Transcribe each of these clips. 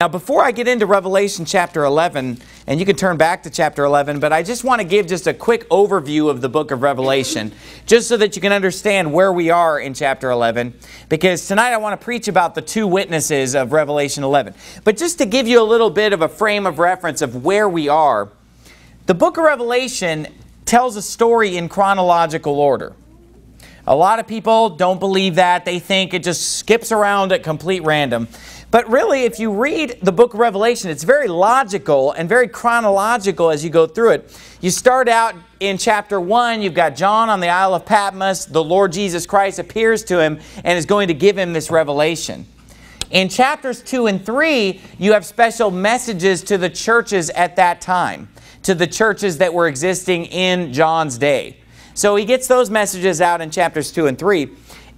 Now, before I get into Revelation chapter 11, and you can turn back to chapter 11, but I just want to give just a quick overview of the book of Revelation, just so that you can understand where we are in chapter 11, because tonight I want to preach about the two witnesses of Revelation 11. But just to give you a little bit of a frame of reference of where we are, the book of Revelation tells a story in chronological order. A lot of people don't believe that. They think it just skips around at complete random. But really, if you read the book of Revelation, it's very logical and very chronological as you go through it. You start out in chapter 1, you've got John on the Isle of Patmos. The Lord Jesus Christ appears to him and is going to give him this revelation. In chapters 2 and 3, you have special messages to the churches at that time, to the churches that were existing in John's day. So he gets those messages out in chapters 2 and 3.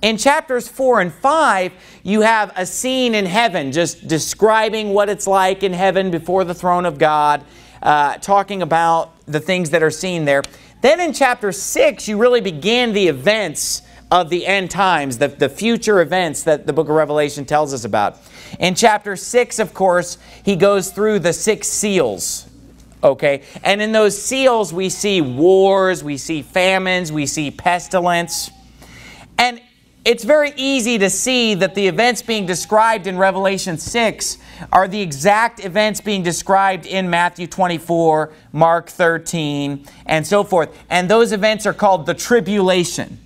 In chapters 4 and 5, you have a scene in heaven just describing what it's like in heaven before the throne of God, uh, talking about the things that are seen there. Then in chapter 6, you really begin the events of the end times, the, the future events that the book of Revelation tells us about. In chapter 6, of course, he goes through the six seals. Okay? And in those seals, we see wars, we see famines, we see pestilence. And it's very easy to see that the events being described in Revelation 6 are the exact events being described in Matthew 24, Mark 13, and so forth. And those events are called the tribulation.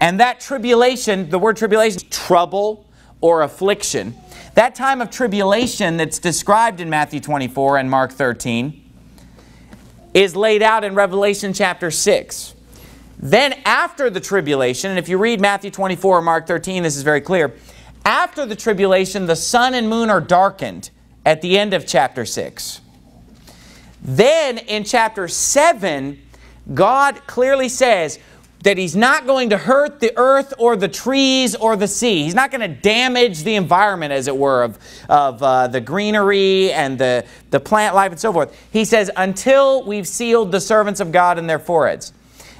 And that tribulation, the word tribulation, trouble or affliction. That time of tribulation that's described in Matthew 24 and Mark 13 is laid out in Revelation chapter 6. Then after the tribulation, and if you read Matthew 24 or Mark 13, this is very clear. After the tribulation, the sun and moon are darkened at the end of chapter 6. Then in chapter 7, God clearly says that He's not going to hurt the earth or the trees or the sea. He's not going to damage the environment, as it were, of, of uh, the greenery and the, the plant life and so forth. He says, until we've sealed the servants of God in their foreheads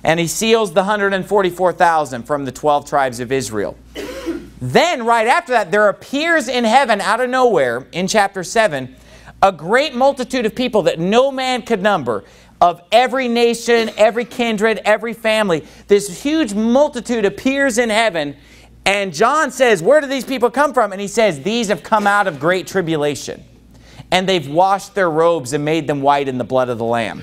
and he seals the 144,000 from the 12 tribes of Israel. then, right after that, there appears in heaven out of nowhere, in chapter 7, a great multitude of people that no man could number, of every nation, every kindred, every family. This huge multitude appears in heaven, and John says, Where do these people come from? And he says, These have come out of great tribulation, and they've washed their robes and made them white in the blood of the Lamb.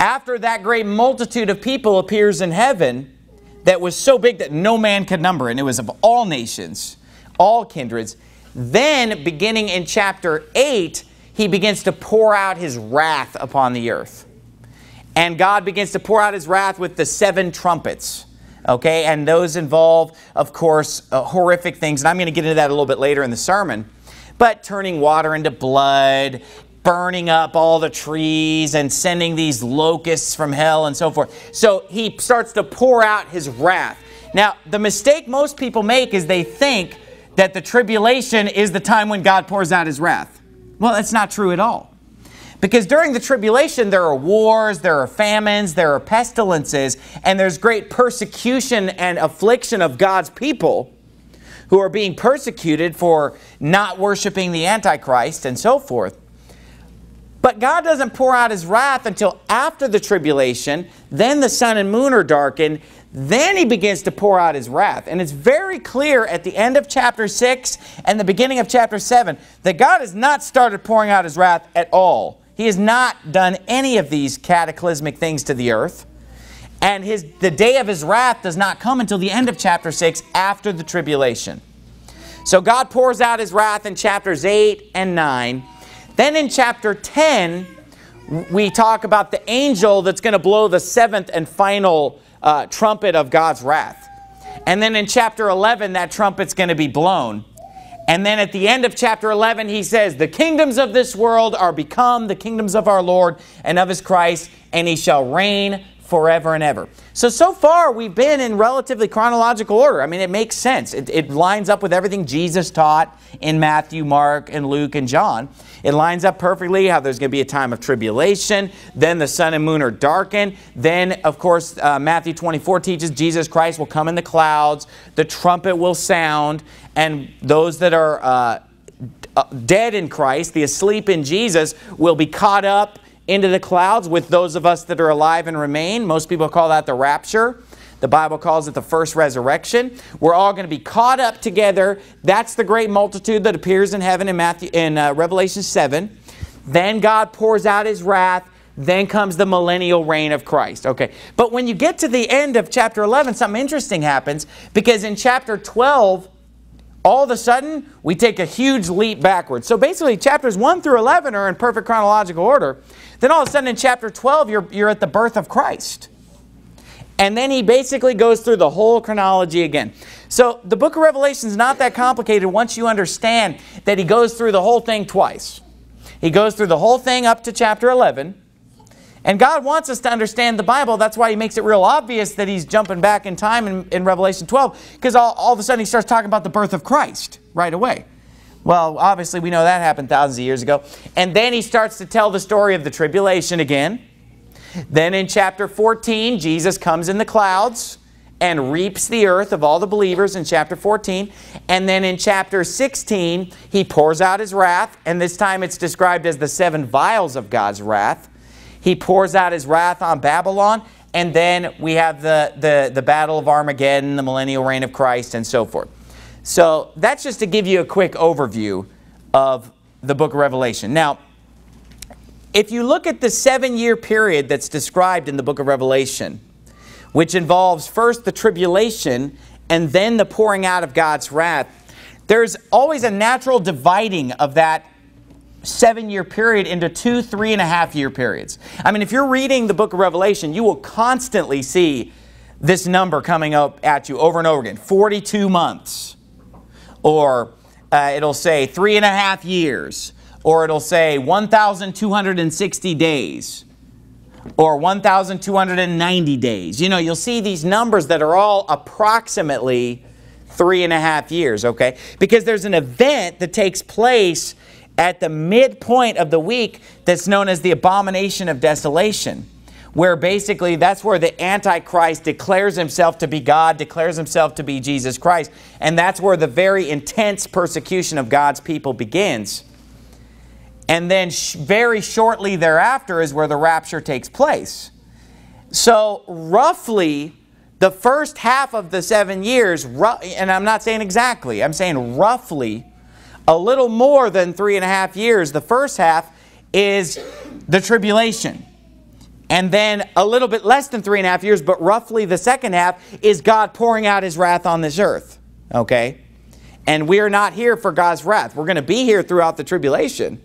After that great multitude of people appears in heaven that was so big that no man could number, and it was of all nations, all kindreds, then beginning in chapter 8, he begins to pour out his wrath upon the earth. And God begins to pour out his wrath with the seven trumpets. Okay, and those involve, of course, uh, horrific things. And I'm going to get into that a little bit later in the sermon. But turning water into blood, burning up all the trees and sending these locusts from hell and so forth. So he starts to pour out his wrath. Now, the mistake most people make is they think that the tribulation is the time when God pours out his wrath. Well, that's not true at all. Because during the tribulation, there are wars, there are famines, there are pestilences, and there's great persecution and affliction of God's people who are being persecuted for not worshiping the Antichrist and so forth. But God doesn't pour out his wrath until after the tribulation. Then the sun and moon are darkened. Then he begins to pour out his wrath. And it's very clear at the end of chapter 6 and the beginning of chapter 7 that God has not started pouring out his wrath at all. He has not done any of these cataclysmic things to the earth. And his, the day of his wrath does not come until the end of chapter 6 after the tribulation. So God pours out his wrath in chapters 8 and 9. Then in chapter 10, we talk about the angel that's going to blow the seventh and final uh, trumpet of God's wrath. And then in chapter 11, that trumpet's going to be blown. And then at the end of chapter 11, he says, The kingdoms of this world are become the kingdoms of our Lord and of his Christ, and he shall reign forever and ever. So, so far we've been in relatively chronological order. I mean, it makes sense. It, it, lines up with everything Jesus taught in Matthew, Mark, and Luke, and John. It lines up perfectly how there's going to be a time of tribulation. Then the sun and moon are darkened. Then, of course, uh, Matthew 24 teaches Jesus Christ will come in the clouds. The trumpet will sound. And those that are uh, uh, dead in Christ, the asleep in Jesus, will be caught up into the clouds with those of us that are alive and remain. Most people call that the rapture. The Bible calls it the first resurrection. We're all going to be caught up together. That's the great multitude that appears in heaven in Matthew in uh, Revelation 7. Then God pours out his wrath. Then comes the millennial reign of Christ. Okay. But when you get to the end of chapter 11, something interesting happens because in chapter 12 all of a sudden, we take a huge leap backwards. So basically, chapters 1 through 11 are in perfect chronological order. Then all of a sudden in chapter 12, you're, you're at the birth of Christ. And then he basically goes through the whole chronology again. So the book of Revelation is not that complicated once you understand that he goes through the whole thing twice. He goes through the whole thing up to chapter 11. And God wants us to understand the Bible. That's why he makes it real obvious that he's jumping back in time in, in Revelation 12. Because all, all of a sudden he starts talking about the birth of Christ right away. Well, obviously we know that happened thousands of years ago. And then he starts to tell the story of the tribulation again. Then in chapter 14, Jesus comes in the clouds and reaps the earth of all the believers in chapter 14. And then in chapter 16, he pours out his wrath. And this time it's described as the seven vials of God's wrath. He pours out his wrath on Babylon. And then we have the, the, the battle of Armageddon, the millennial reign of Christ, and so forth. So that's just to give you a quick overview of the book of Revelation. Now, if you look at the seven-year period that's described in the book of Revelation, which involves first the tribulation and then the pouring out of God's wrath, there's always a natural dividing of that seven-year period into two, three and a half year periods. I mean, if you're reading the book of Revelation, you will constantly see this number coming up at you over and over again. 42 months. Or uh, it'll say three and a half years. Or it'll say 1,260 days. Or 1,290 days. You know, you'll see these numbers that are all approximately three and a half years, okay? Because there's an event that takes place at the midpoint of the week that's known as the abomination of desolation where basically that's where the Antichrist declares himself to be God, declares himself to be Jesus Christ. And that's where the very intense persecution of God's people begins. And then sh very shortly thereafter is where the rapture takes place. So roughly the first half of the seven years, and I'm not saying exactly, I'm saying roughly, a little more than three and a half years. The first half is the tribulation. And then a little bit less than three and a half years, but roughly the second half is God pouring out his wrath on this earth. Okay? And we are not here for God's wrath. We're going to be here throughout the tribulation,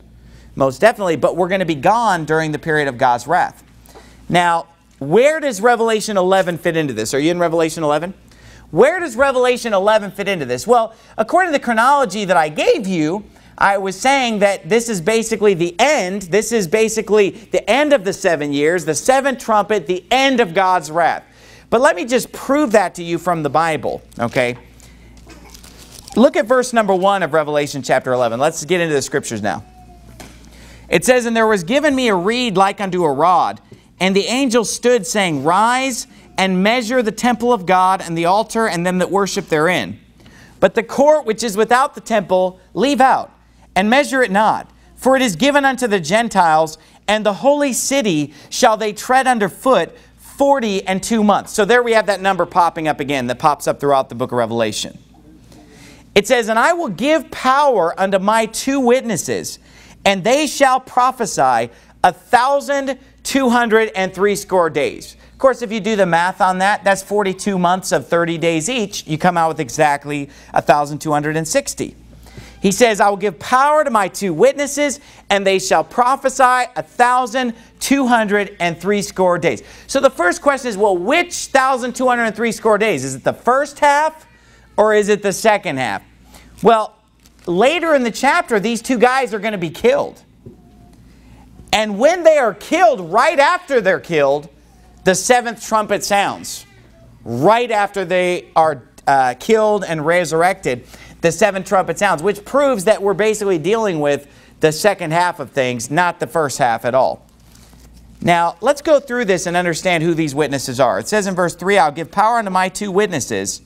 most definitely, but we're going to be gone during the period of God's wrath. Now, where does Revelation 11 fit into this? Are you in Revelation 11? Where does Revelation 11 fit into this? Well, according to the chronology that I gave you, I was saying that this is basically the end. This is basically the end of the seven years, the seventh trumpet, the end of God's wrath. But let me just prove that to you from the Bible, okay? Look at verse number 1 of Revelation chapter 11. Let's get into the scriptures now. It says, And there was given me a reed like unto a rod, and the angel stood, saying, Rise and measure the temple of God and the altar and them that worship therein. But the court which is without the temple leave out, and measure it not. For it is given unto the Gentiles, and the holy city shall they tread under foot forty and two months. So there we have that number popping up again that pops up throughout the book of Revelation. It says, And I will give power unto my two witnesses, and they shall prophesy a thousand two hundred and three score days Of course, if you do the math on that, that's 42 months of 30 days each. You come out with exactly 1,260. He says, I will give power to my two witnesses, and they shall prophesy a thousand two hundred and three score days. So the first question is, well, which thousand two hundred and three score days? Is it the first half or is it the second half? Well, later in the chapter, these two guys are going to be killed. And when they are killed, right after they're killed, the seventh trumpet sounds. Right after they are uh, killed and resurrected, the seventh trumpet sounds, which proves that we're basically dealing with the second half of things, not the first half at all. Now, let's go through this and understand who these witnesses are. It says in verse 3, I'll give power unto my two witnesses,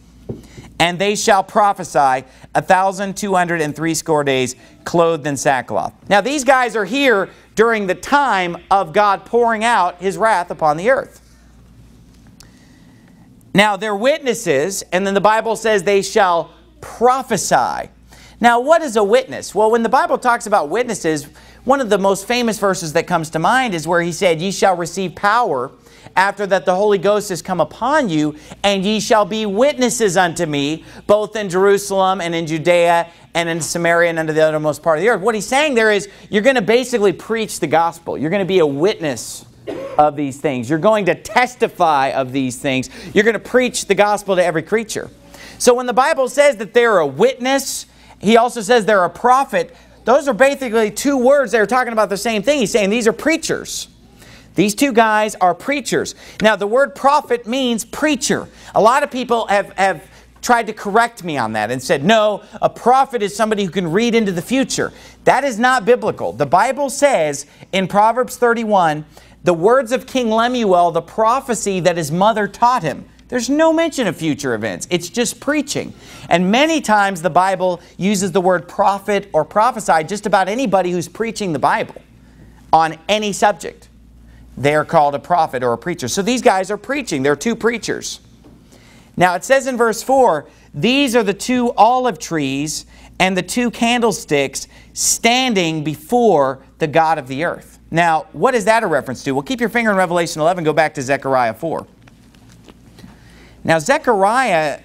and they shall prophesy a thousand two hundred and three score days clothed in sackcloth. Now these guys are here during the time of God pouring out his wrath upon the earth. Now they're witnesses, and then the Bible says they shall prophesy. Now, what is a witness? Well, when the Bible talks about witnesses, one of the most famous verses that comes to mind is where he said, Ye shall receive power after that the Holy Ghost has come upon you, and ye shall be witnesses unto me, both in Jerusalem and in Judea and in Samaria and unto the uttermost part of the earth. What he's saying there is you're going to basically preach the gospel. You're going to be a witness of these things. You're going to testify of these things. You're going to preach the gospel to every creature. So when the Bible says that they're a witness, he also says they're a prophet. Those are basically two words that are talking about the same thing. He's saying these are preachers. These two guys are preachers. Now, the word prophet means preacher. A lot of people have, have tried to correct me on that and said, no, a prophet is somebody who can read into the future. That is not biblical. The Bible says in Proverbs 31, the words of King Lemuel, the prophecy that his mother taught him. There's no mention of future events. It's just preaching. And many times the Bible uses the word prophet or prophesy just about anybody who's preaching the Bible on any subject they are called a prophet or a preacher. So these guys are preaching. They're two preachers. Now it says in verse 4, these are the two olive trees and the two candlesticks standing before the God of the earth. Now, what is that a reference to? Well, keep your finger in Revelation 11, go back to Zechariah 4. Now, Zechariah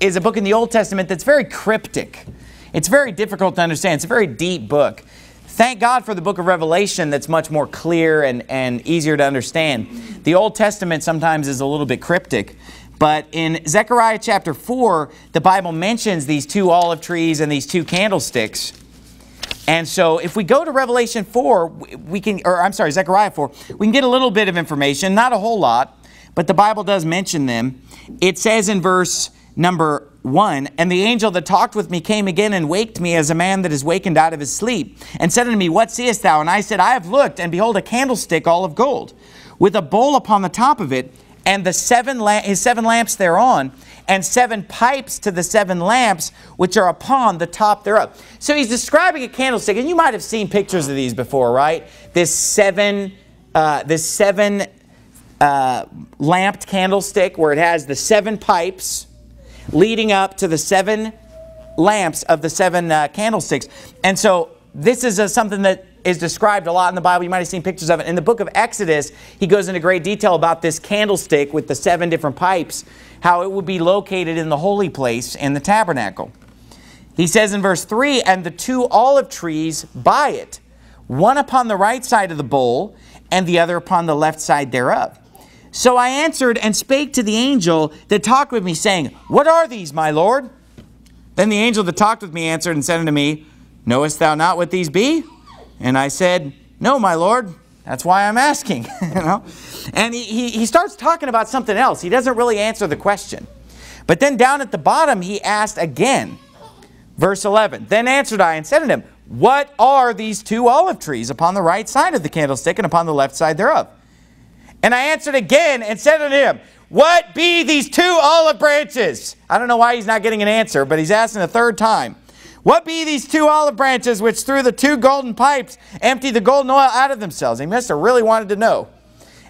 is a book in the Old Testament that's very cryptic. It's very difficult to understand. It's a very deep book. Thank God for the book of Revelation that's much more clear and, and easier to understand. The Old Testament sometimes is a little bit cryptic, but in Zechariah chapter 4, the Bible mentions these two olive trees and these two candlesticks. And so if we go to Revelation 4, we can, or I'm sorry, Zechariah 4, we can get a little bit of information, not a whole lot, but the Bible does mention them. It says in verse number 1 And the angel that talked with me came again and waked me as a man that is wakened out of his sleep, and said unto me, What seest thou? And I said, I have looked, and behold, a candlestick all of gold, with a bowl upon the top of it, and the seven his seven lamps thereon, and seven pipes to the seven lamps which are upon the top thereof. So he's describing a candlestick, and you might have seen pictures of these before, right? This seven, uh, this seven uh, lamped candlestick where it has the seven pipes leading up to the seven lamps of the seven uh, candlesticks. And so this is a, something that is described a lot in the Bible. You might have seen pictures of it. In the book of Exodus, he goes into great detail about this candlestick with the seven different pipes, how it would be located in the holy place in the tabernacle. He says in verse 3, And the two olive trees by it, one upon the right side of the bowl, and the other upon the left side thereof. So I answered and spake to the angel that talked with me, saying, What are these, my Lord? Then the angel that talked with me answered and said unto me, Knowest thou not what these be? And I said, No, my Lord. That's why I'm asking. you know? And he, he, he starts talking about something else. He doesn't really answer the question. But then down at the bottom, he asked again. Verse 11, Then answered I and said unto him, What are these two olive trees upon the right side of the candlestick and upon the left side thereof? And I answered again and said unto him, What be these two olive branches? I don't know why he's not getting an answer, but he's asking a third time. What be these two olive branches which through the two golden pipes empty the golden oil out of themselves? He must have really wanted to know.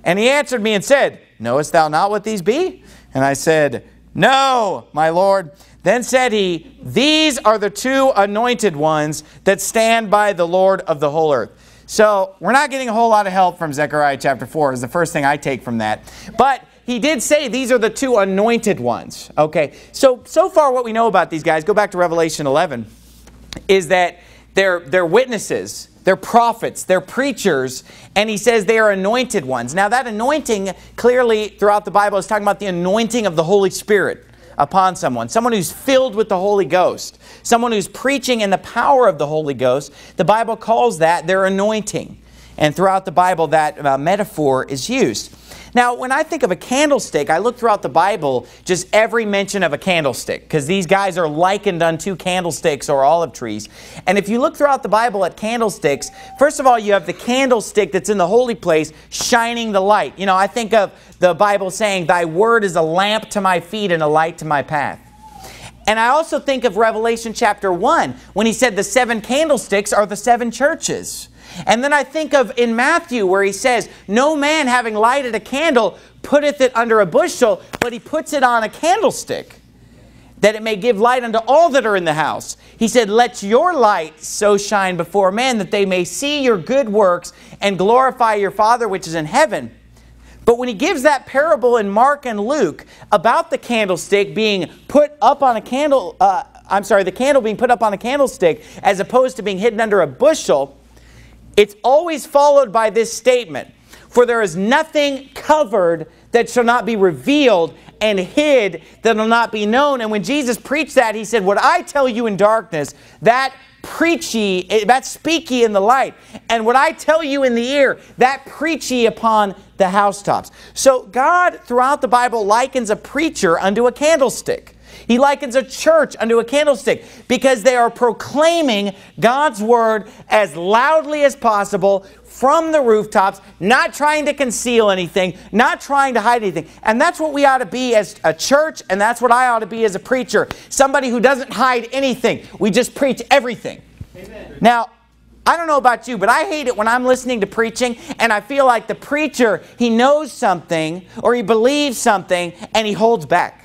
And he answered me and said, Knowest thou not what these be? And I said, No, my Lord. Then said he, These are the two anointed ones that stand by the Lord of the whole earth. So we're not getting a whole lot of help from Zechariah chapter 4 is the first thing I take from that. But he did say these are the two anointed ones. Okay, so so far what we know about these guys, go back to Revelation 11, is that they're, they're witnesses, they're prophets, they're preachers, and he says they are anointed ones. Now that anointing clearly throughout the Bible is talking about the anointing of the Holy Spirit upon someone, someone who's filled with the Holy Ghost, someone who's preaching in the power of the Holy Ghost. The Bible calls that their anointing. And throughout the Bible, that uh, metaphor is used. Now, when I think of a candlestick, I look throughout the Bible, just every mention of a candlestick, because these guys are likened unto candlesticks or olive trees. And if you look throughout the Bible at candlesticks, first of all, you have the candlestick that's in the holy place shining the light. You know, I think of the Bible saying, Thy word is a lamp to my feet and a light to my path. And I also think of Revelation chapter 1 when he said the seven candlesticks are the seven churches. And then I think of in Matthew where he says, No man having lighted a candle putteth it under a bushel, but he puts it on a candlestick, that it may give light unto all that are in the house. He said, Let your light so shine before men that they may see your good works and glorify your Father which is in heaven. But when he gives that parable in Mark and Luke about the candlestick being put up on a candle, uh, I'm sorry, the candle being put up on a candlestick as opposed to being hidden under a bushel, it's always followed by this statement For there is nothing covered that shall not be revealed, and hid that will not be known. And when Jesus preached that, he said, What I tell you in darkness, that preach ye, eh, that speak ye in the light. And what I tell you in the ear, that preachy upon the housetops. So God, throughout the Bible, likens a preacher unto a candlestick. He likens a church unto a candlestick because they are proclaiming God's word as loudly as possible from the rooftops, not trying to conceal anything, not trying to hide anything. And that's what we ought to be as a church, and that's what I ought to be as a preacher. Somebody who doesn't hide anything. We just preach everything. Amen. Now, I don't know about you, but I hate it when I'm listening to preaching and I feel like the preacher, he knows something or he believes something and he holds back.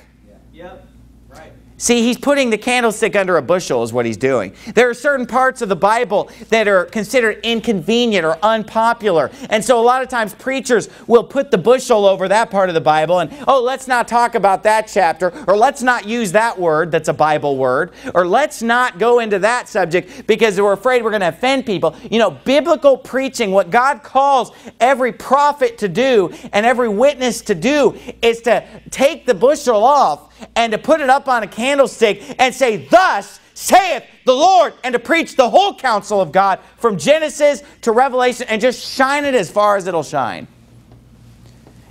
See, he's putting the candlestick under a bushel is what he's doing. There are certain parts of the Bible that are considered inconvenient or unpopular. And so a lot of times preachers will put the bushel over that part of the Bible and, oh, let's not talk about that chapter, or let's not use that word that's a Bible word, or let's not go into that subject because we're afraid we're going to offend people. You know, biblical preaching, what God calls every prophet to do and every witness to do is to take the bushel off and to put it up on a candlestick and say, Thus saith the Lord, and to preach the whole counsel of God from Genesis to Revelation and just shine it as far as it'll shine.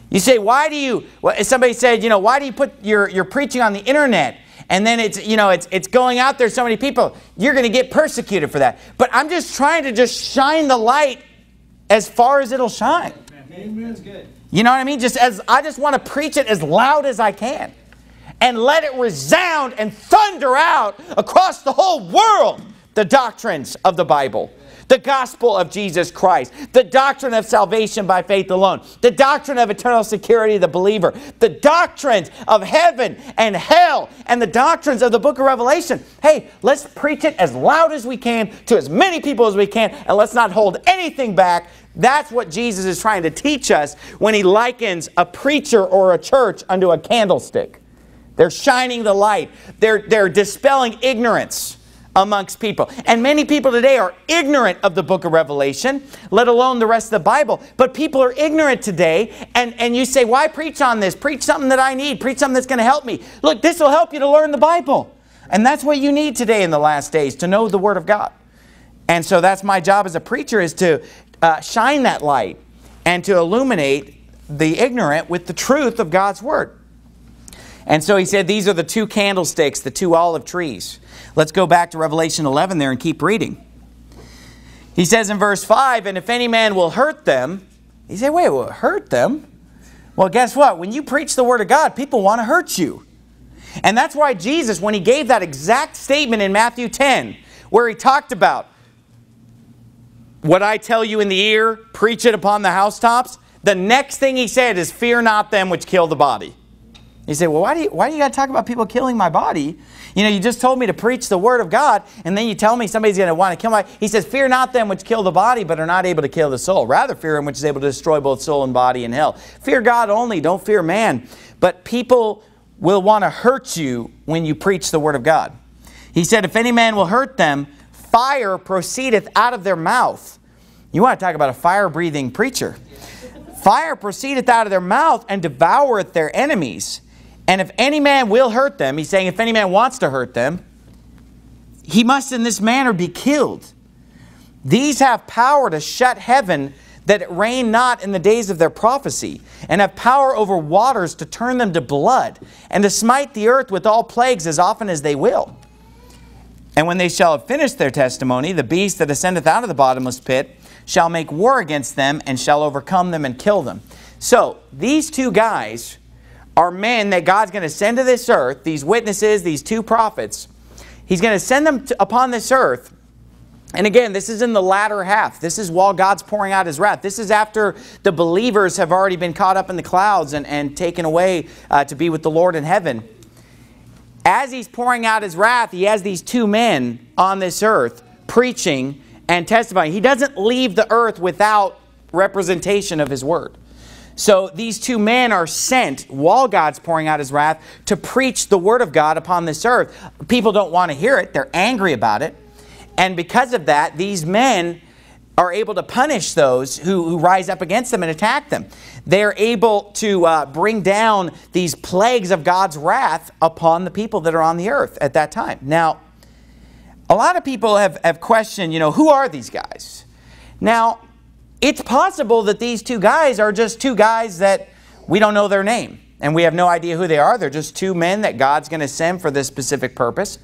You say, why do you, well, somebody said, you know, why do you put your, your preaching on the internet? And then it's, you know, it's, it's going out there, so many people, you're going to get persecuted for that. But I'm just trying to just shine the light as far as it'll shine. Amen. You know what I mean? Just as I just want to preach it as loud as I can and let it resound and thunder out across the whole world the doctrines of the Bible. The gospel of Jesus Christ, the doctrine of salvation by faith alone, the doctrine of eternal security of the believer, the doctrines of heaven and hell, and the doctrines of the book of Revelation. Hey, let's preach it as loud as we can to as many people as we can, and let's not hold anything back. That's what Jesus is trying to teach us when he likens a preacher or a church unto a candlestick. They're shining the light. They're, they're dispelling ignorance amongst people. And many people today are ignorant of the book of Revelation, let alone the rest of the Bible. But people are ignorant today, and, and you say, Why preach on this? Preach something that I need. Preach something that's going to help me. Look, this will help you to learn the Bible. And that's what you need today in the last days, to know the Word of God. And so that's my job as a preacher is to uh, shine that light and to illuminate the ignorant with the truth of God's Word. And so he said, These are the two candlesticks, the two olive trees. Let's go back to Revelation 11 there and keep reading. He says in verse 5, And if any man will hurt them, he said, Wait, will hurt them? Well, guess what? When you preach the Word of God, people want to hurt you. And that's why Jesus, when he gave that exact statement in Matthew 10, where he talked about what I tell you in the ear, preach it upon the housetops, the next thing he said is, Fear not them which kill the body. You say, well, why do you, why do you got to talk about people killing my body? You know, you just told me to preach the word of God, and then you tell me somebody's going to want to kill my... He says, fear not them which kill the body, but are not able to kill the soul. Rather fear him which is able to destroy both soul and body in hell. Fear God only, don't fear man. But people will want to hurt you when you preach the word of God. He said, if any man will hurt them, fire proceedeth out of their mouth. You want to talk about a fire-breathing preacher. Fire proceedeth out of their mouth and devoureth their enemies. And if any man will hurt them, he's saying if any man wants to hurt them, he must in this manner be killed. These have power to shut heaven that it rain not in the days of their prophecy, and have power over waters to turn them to blood, and to smite the earth with all plagues as often as they will. And when they shall have finished their testimony, the beast that ascendeth out of the bottomless pit shall make war against them, and shall overcome them and kill them. So, these two guys are men that God's going to send to this earth, these witnesses, these two prophets. He's going to send them to, upon this earth and again, this is in the latter half. This is while God's pouring out his wrath. This is after the believers have already been caught up in the clouds and, and taken away uh, to be with the Lord in heaven. As he's pouring out his wrath, he has these two men on this earth preaching and testifying. He doesn't leave the earth without representation of his word. So these two men are sent while God's pouring out his wrath to preach the word of God upon this earth. People don't want to hear it. They're angry about it. And because of that, these men are able to punish those who, who rise up against them and attack them. They're able to uh, bring down these plagues of God's wrath upon the people that are on the earth at that time. Now, a lot of people have, have questioned, you know, who are these guys? Now, it's possible that these two guys are just two guys that we don't know their name and we have no idea who they are. They're just two men that God's going to send for this specific purpose.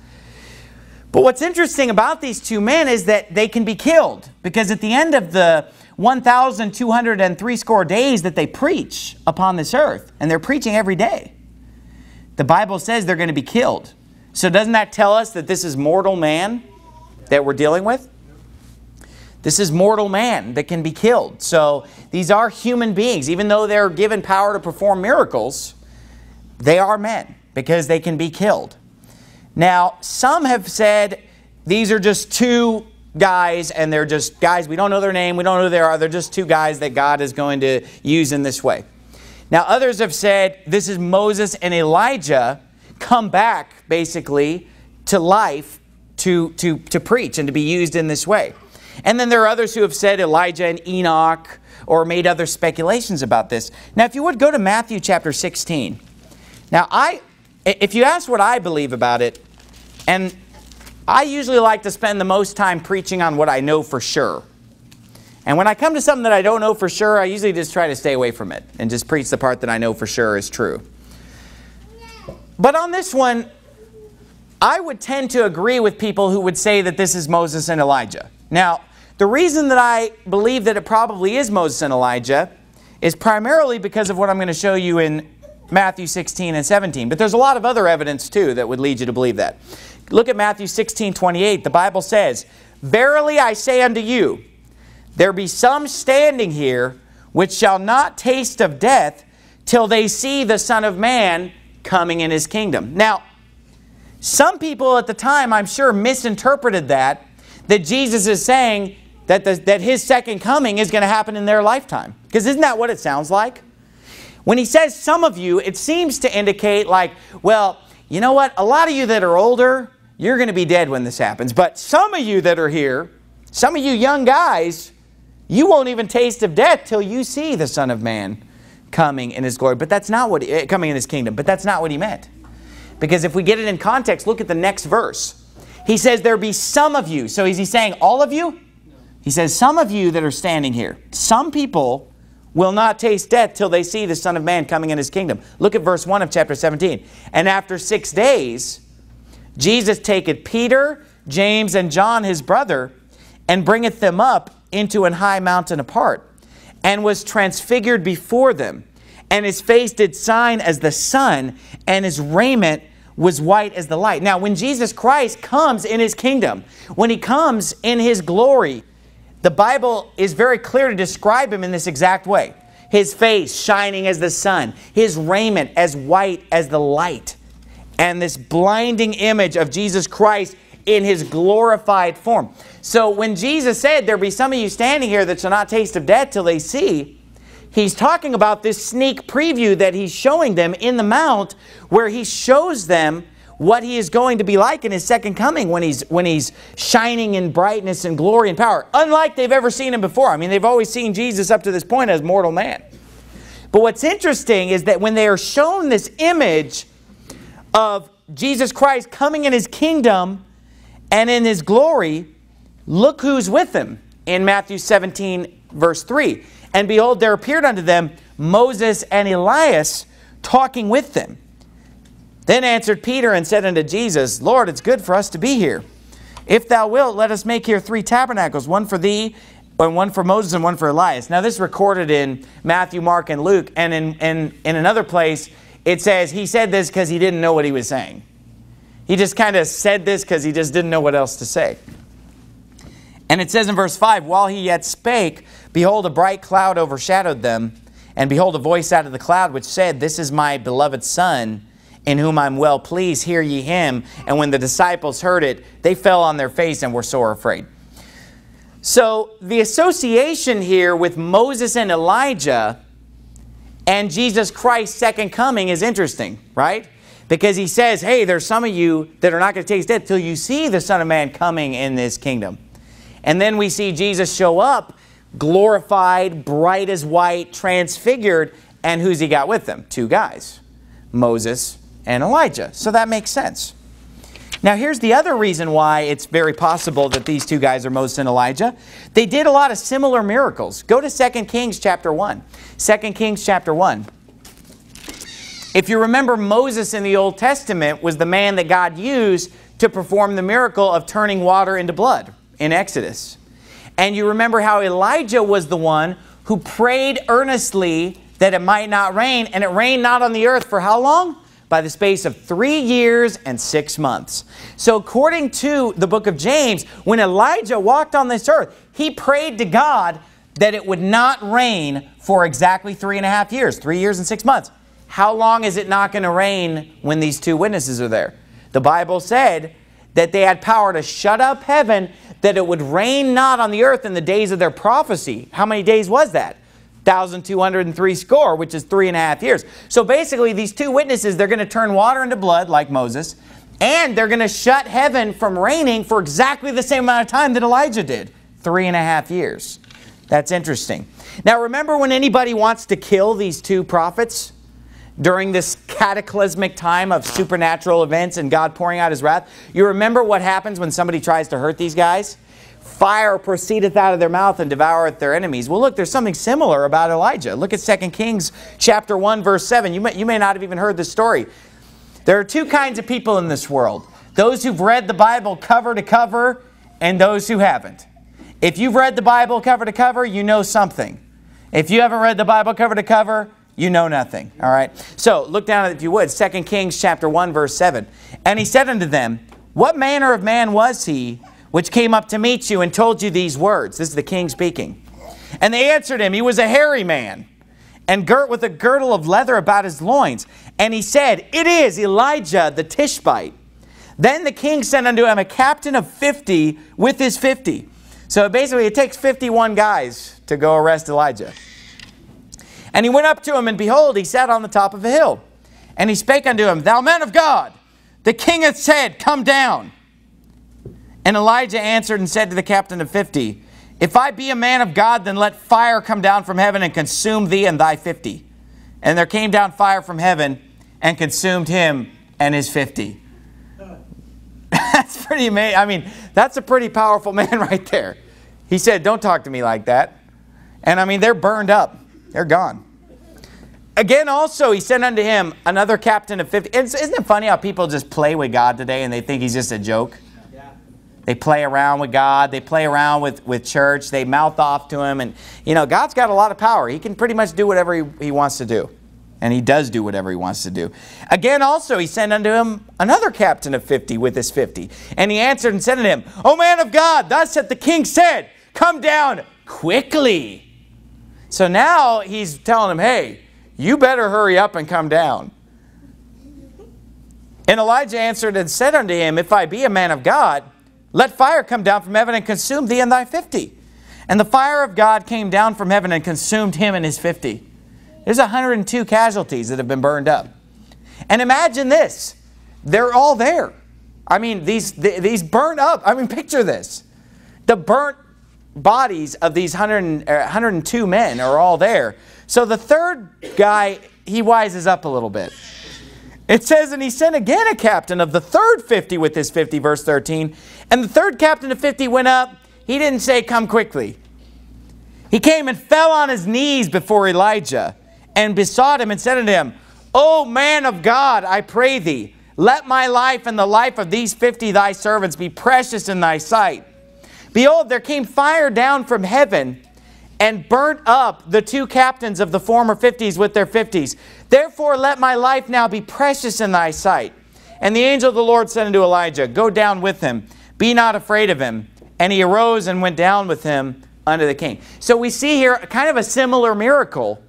But what's interesting about these two men is that they can be killed because at the end of the 1,203 score days that they preach upon this earth, and they're preaching every day, the Bible says they're going to be killed. So doesn't that tell us that this is mortal man that we're dealing with? This is mortal man that can be killed. So these are human beings. Even though they're given power to perform miracles, they are men because they can be killed. Now, some have said these are just two guys and they're just guys, we don't know their name, we don't know who they are, they're just two guys that God is going to use in this way. Now, others have said this is Moses and Elijah come back, basically, to life to, to, to preach and to be used in this way. And then there are others who have said Elijah and Enoch or made other speculations about this. Now, if you would go to Matthew chapter 16. Now, I, if you ask what I believe about it, and I usually like to spend the most time preaching on what I know for sure. And when I come to something that I don't know for sure, I usually just try to stay away from it and just preach the part that I know for sure is true. But on this one, I would tend to agree with people who would say that this is Moses and Elijah. Now, the reason that I believe that it probably is Moses and Elijah is primarily because of what I'm going to show you in Matthew 16 and 17. But there's a lot of other evidence too that would lead you to believe that. Look at Matthew 16, 28. The Bible says, Verily I say unto you, there be some standing here which shall not taste of death till they see the Son of Man coming in his kingdom. Now, some people at the time, I'm sure, misinterpreted that, that Jesus is saying that, the, that his second coming is going to happen in their lifetime. Because isn't that what it sounds like? When he says some of you, it seems to indicate like, well, you know what? A lot of you that are older, you're going to be dead when this happens. But some of you that are here, some of you young guys, you won't even taste of death till you see the Son of Man coming in his glory. But that's not what he, coming in his kingdom. But that's not what he meant. Because if we get it in context, look at the next verse. He says there be some of you. So is he saying all of you? He says some of you that are standing here. Some people will not taste death till they see the Son of Man coming in his kingdom. Look at verse 1 of chapter 17. And after six days, Jesus taketh Peter, James, and John his brother, and bringeth them up into an high mountain apart, and was transfigured before them. And his face did shine as the sun, and his raiment was white as the light. Now, when Jesus Christ comes in his kingdom, when he comes in his glory, the Bible is very clear to describe him in this exact way. His face shining as the sun, his raiment as white as the light and this blinding image of Jesus Christ in his glorified form. So when Jesus said, there be some of you standing here that shall not taste of death till they see, he's talking about this sneak preview that he's showing them in the mount where he shows them what he is going to be like in his second coming when he's when he's shining in brightness and glory and power unlike they've ever seen him before i mean they've always seen jesus up to this point as mortal man but what's interesting is that when they are shown this image of Jesus Christ coming in his kingdom and in his glory, look who's with him. in Matthew 17, verse 3. And behold, there appeared unto them Moses and Elias talking with them. Then answered Peter and said unto Jesus, Lord, it's good for us to be here. If thou wilt, let us make here three tabernacles, one for thee, and one for Moses, and one for Elias. Now this is recorded in Matthew, Mark, and Luke, and in, in, in another place it says he said this because he didn't know what he was saying. He just kind of said this because he just didn't know what else to say. And it says in verse 5, While he yet spake, behold, a bright cloud overshadowed them, and behold, a voice out of the cloud which said, This is my beloved Son, in whom I'm well pleased, hear ye him. And when the disciples heard it, they fell on their face and were sore afraid. So the association here with Moses and Elijah and Jesus Christ's second coming is interesting, right? Because he says, hey, there's some of you that are not going to taste death till you see the Son of Man coming in this kingdom. And then we see Jesus show up, glorified, bright as white, transfigured, and who's he got with them? Two guys, Moses and Elijah. So that makes sense. Now here's the other reason why it's very possible that these two guys are Moses and Elijah. They did a lot of similar miracles. Go to 2 Kings chapter 1. 2 Kings chapter 1. If you remember, Moses in the Old Testament was the man that God used to perform the miracle of turning water into blood in Exodus. And you remember how Elijah was the one who prayed earnestly that it might not rain, and it rained not on the earth for how long? By the space of three years and six months. So according to the book of James, when Elijah walked on this earth, he prayed to God that it would not rain for exactly three and a half years, three years and six months. How long is it not going to rain when these two witnesses are there? The Bible said that they had power to shut up heaven, that it would rain not on the earth in the days of their prophecy. How many days was that? 1,203 score, which is three and a half years. So basically, these two witnesses, they're going to turn water into blood like Moses, and they're going to shut heaven from raining for exactly the same amount of time that Elijah did, three and a half years. That's interesting. Now, remember when anybody wants to kill these two prophets during this cataclysmic time of supernatural events and God pouring out his wrath? You remember what happens when somebody tries to hurt these guys? Fire proceedeth out of their mouth and devoureth their enemies. Well, look, there's something similar about Elijah. Look at 2 Kings chapter 1, verse 7. You may, you may not have even heard this story. There are two kinds of people in this world. Those who've read the Bible cover to cover and those who haven't. If you've read the Bible cover to cover, you know something. If you haven't read the Bible cover to cover, you know nothing. All right. So look down, if you would, 2 Kings chapter 1, verse 7. And he said unto them, What manner of man was he which came up to meet you and told you these words? This is the king speaking. And they answered him, He was a hairy man, and girt with a girdle of leather about his loins. And he said, It is Elijah the Tishbite. Then the king sent unto him a captain of fifty with his fifty so basically, it takes 51 guys to go arrest Elijah. And he went up to him, and behold, he sat on the top of a hill. And he spake unto him, Thou man of God, the king hath said, Come down. And Elijah answered and said to the captain of fifty, If I be a man of God, then let fire come down from heaven and consume thee and thy fifty. And there came down fire from heaven and consumed him and his fifty. That's pretty amazing. I mean, that's a pretty powerful man right there. He said, Don't talk to me like that. And I mean, they're burned up, they're gone. Again, also, he sent unto him another captain of 50. Isn't it funny how people just play with God today and they think he's just a joke? They play around with God. They play around with, with church. They mouth off to him. And, you know, God's got a lot of power. He can pretty much do whatever he, he wants to do. And he does do whatever he wants to do. Again, also, he sent unto him another captain of fifty with his fifty. And he answered and said unto him, O man of God, thus hath the king said, Come down quickly. So now he's telling him, Hey, you better hurry up and come down. And Elijah answered and said unto him, If I be a man of God, let fire come down from heaven and consume thee and thy fifty. And the fire of God came down from heaven and consumed him and his fifty. There's 102 casualties that have been burned up. And imagine this. They're all there. I mean, these, these burned up. I mean, picture this. The burnt bodies of these 100, 102 uh, men are all there. So the third guy, he wises up a little bit. It says, and he sent again a captain of the third 50 with his 50, verse 13. And the third captain of 50 went up he didn't say, Come quickly. He came and fell on his knees before Elijah and besought him and said unto him, O man of God, I pray thee, let my life and the life of these fifty thy servants be precious in thy sight. Behold, there came fire down from heaven and burnt up the two captains of the former fifties with their fifties. Therefore let my life now be precious in thy sight. And the angel of the Lord said unto Elijah, Go down with him, be not afraid of him. And he arose and went down with him unto the king. So we see here kind of a similar miracle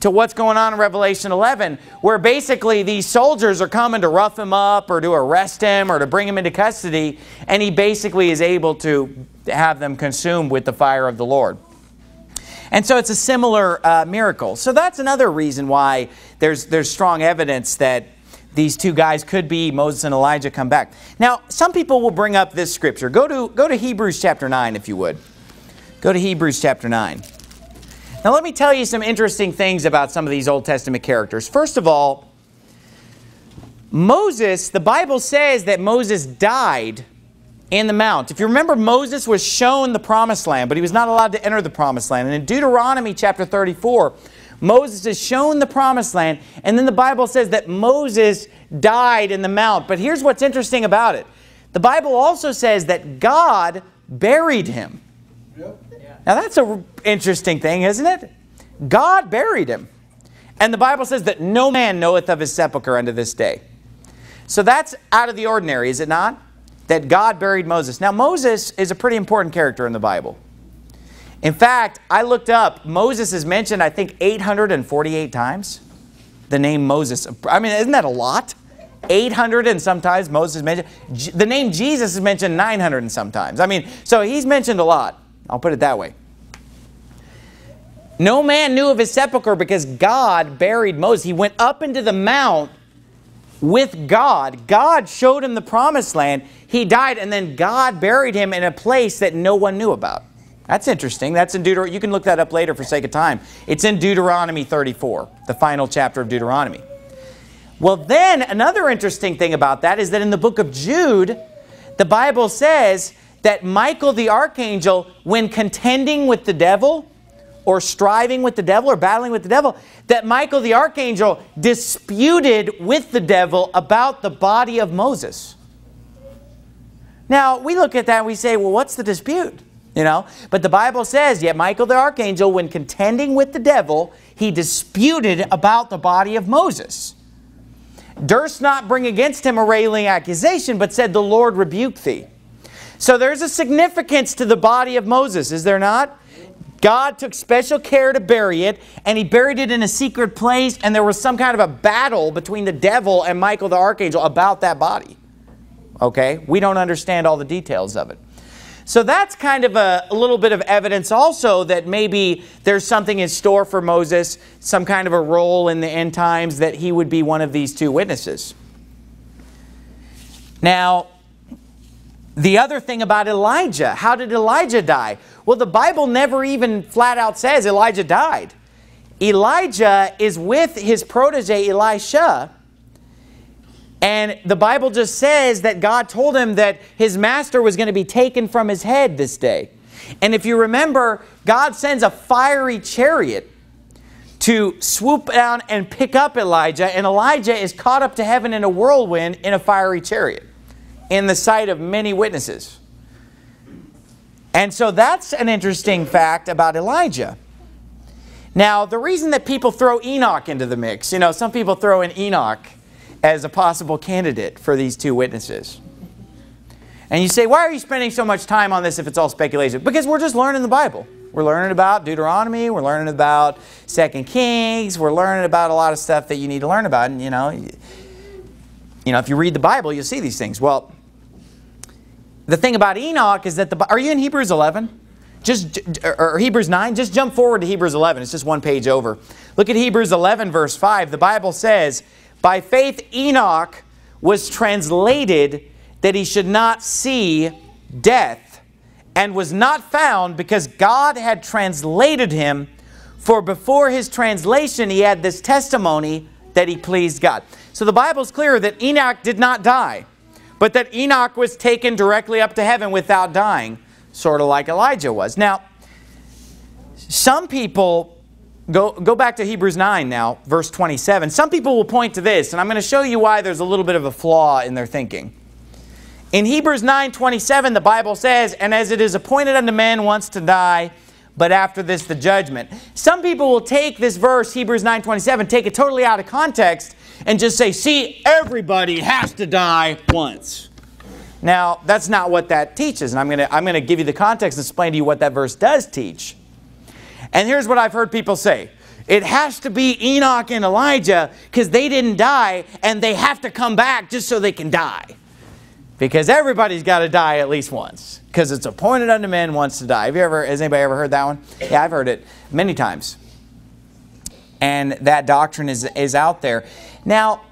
to what's going on in Revelation 11, where basically these soldiers are coming to rough him up or to arrest him or to bring him into custody, and he basically is able to have them consumed with the fire of the Lord. And so it's a similar uh, miracle. So that's another reason why there's, there's strong evidence that these two guys could be Moses and Elijah come back. Now, some people will bring up this scripture. Go to, go to Hebrews chapter 9, if you would. Go to Hebrews chapter 9. Now, let me tell you some interesting things about some of these Old Testament characters. First of all, Moses, the Bible says that Moses died in the mount. If you remember, Moses was shown the promised land, but he was not allowed to enter the promised land. And in Deuteronomy chapter 34, Moses is shown the promised land, and then the Bible says that Moses died in the mount. But here's what's interesting about it. The Bible also says that God buried him. Yep. Now that's an interesting thing, isn't it? God buried him. And the Bible says that no man knoweth of his sepulchre unto this day. So that's out of the ordinary, is it not? That God buried Moses. Now Moses is a pretty important character in the Bible. In fact, I looked up, Moses is mentioned, I think, 848 times. The name Moses. I mean, isn't that a lot? 800 and sometimes Moses mentioned. The name Jesus is mentioned 900 and sometimes. I mean, so he's mentioned a lot. I'll put it that way. No man knew of his sepulchre because God buried Moses. He went up into the mount with God. God showed him the promised land. He died, and then God buried him in a place that no one knew about. That's interesting. That's in Deuteronomy. You can look that up later for sake of time. It's in Deuteronomy 34, the final chapter of Deuteronomy. Well, then another interesting thing about that is that in the book of Jude, the Bible says that Michael the archangel, when contending with the devil, or striving with the devil, or battling with the devil, that Michael the archangel disputed with the devil about the body of Moses. Now, we look at that and we say, well, what's the dispute? You know, but the Bible says, yet Michael the archangel, when contending with the devil, he disputed about the body of Moses. Durst not bring against him a railing accusation, but said, the Lord rebuke thee. So there's a significance to the body of Moses, is there not? God took special care to bury it, and he buried it in a secret place, and there was some kind of a battle between the devil and Michael the archangel about that body. Okay? We don't understand all the details of it. So that's kind of a, a, little bit of evidence also that maybe there's something in store for Moses, some kind of a role in the end times that he would be one of these two witnesses. Now, the other thing about Elijah, how did Elijah die? Well, the Bible never even flat out says Elijah died. Elijah is with his protege Elisha, and the Bible just says that God told him that his master was going to be taken from his head this day. And if you remember, God sends a fiery chariot to swoop down and pick up Elijah, and Elijah is caught up to heaven in a whirlwind in a fiery chariot in the sight of many witnesses. And so that's an interesting fact about Elijah. Now, the reason that people throw Enoch into the mix, you know, some people throw in Enoch as a possible candidate for these two witnesses. And you say, why are you spending so much time on this if it's all speculation? Because we're just learning the Bible. We're learning about Deuteronomy. We're learning about Second Kings. We're learning about a lot of stuff that you need to learn about. And, you know, you know, if you read the Bible, you'll see these things. Well, the thing about Enoch is that the... Are you in Hebrews 11? Just, or Hebrews 9? Just jump forward to Hebrews 11. It's just one page over. Look at Hebrews 11, verse 5. The Bible says, by faith, Enoch was translated that he should not see death and was not found because God had translated him. For before his translation, he had this testimony that he pleased God. So the Bible is clear that Enoch did not die, but that Enoch was taken directly up to heaven without dying. sort of like Elijah was. Now, some people Go, go back to Hebrews 9 now, verse 27. Some people will point to this, and I'm going to show you why there's a little bit of a flaw in their thinking. In Hebrews 9 27, the Bible says, And as it is appointed unto men once to die, but after this the judgment. Some people will take this verse, Hebrews 9 27, take it totally out of context, and just say, See, everybody has to die once. Now, that's not what that teaches, and I'm going to I'm going to give you the context and explain to you what that verse does teach. And here's what I've heard people say. It has to be Enoch and Elijah because they didn't die and they have to come back just so they can die. Because everybody's got to die at least once. Because it's appointed unto men once to die. Have you ever, has anybody ever heard that one? Yeah, I've heard it many times. And that doctrine is, is out there. Now,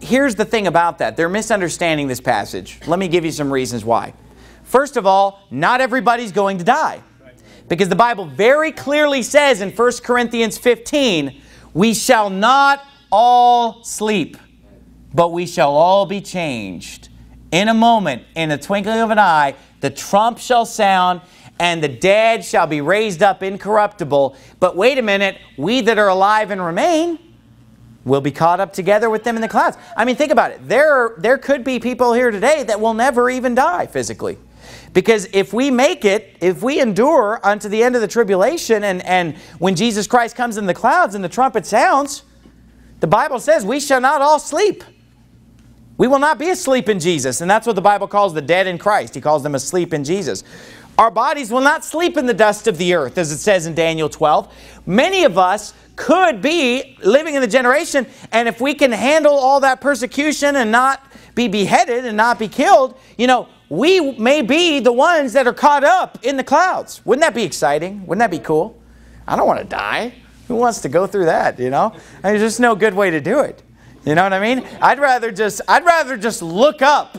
here's the thing about that. They're misunderstanding this passage. Let me give you some reasons why. First of all, not everybody's going to die. Because the Bible very clearly says in 1 Corinthians 15, we shall not all sleep, but we shall all be changed. In a moment, in the twinkling of an eye, the trump shall sound, and the dead shall be raised up incorruptible. But wait a minute, we that are alive and remain will be caught up together with them in the clouds. I mean, think about it. There, there could be people here today that will never even die physically. Because if we make it, if we endure unto the end of the tribulation, and, and when Jesus Christ comes in the clouds and the trumpet sounds, the Bible says we shall not all sleep. We will not be asleep in Jesus. And that's what the Bible calls the dead in Christ. He calls them asleep in Jesus. Our bodies will not sleep in the dust of the earth, as it says in Daniel 12. Many of us could be living in the generation, and if we can handle all that persecution and not be beheaded and not be killed, you know, we may be the ones that are caught up in the clouds. Wouldn't that be exciting? Wouldn't that be cool? I don't want to die. Who wants to go through that, you know? There's just no good way to do it. You know what I mean? I'd rather just I'd rather just look up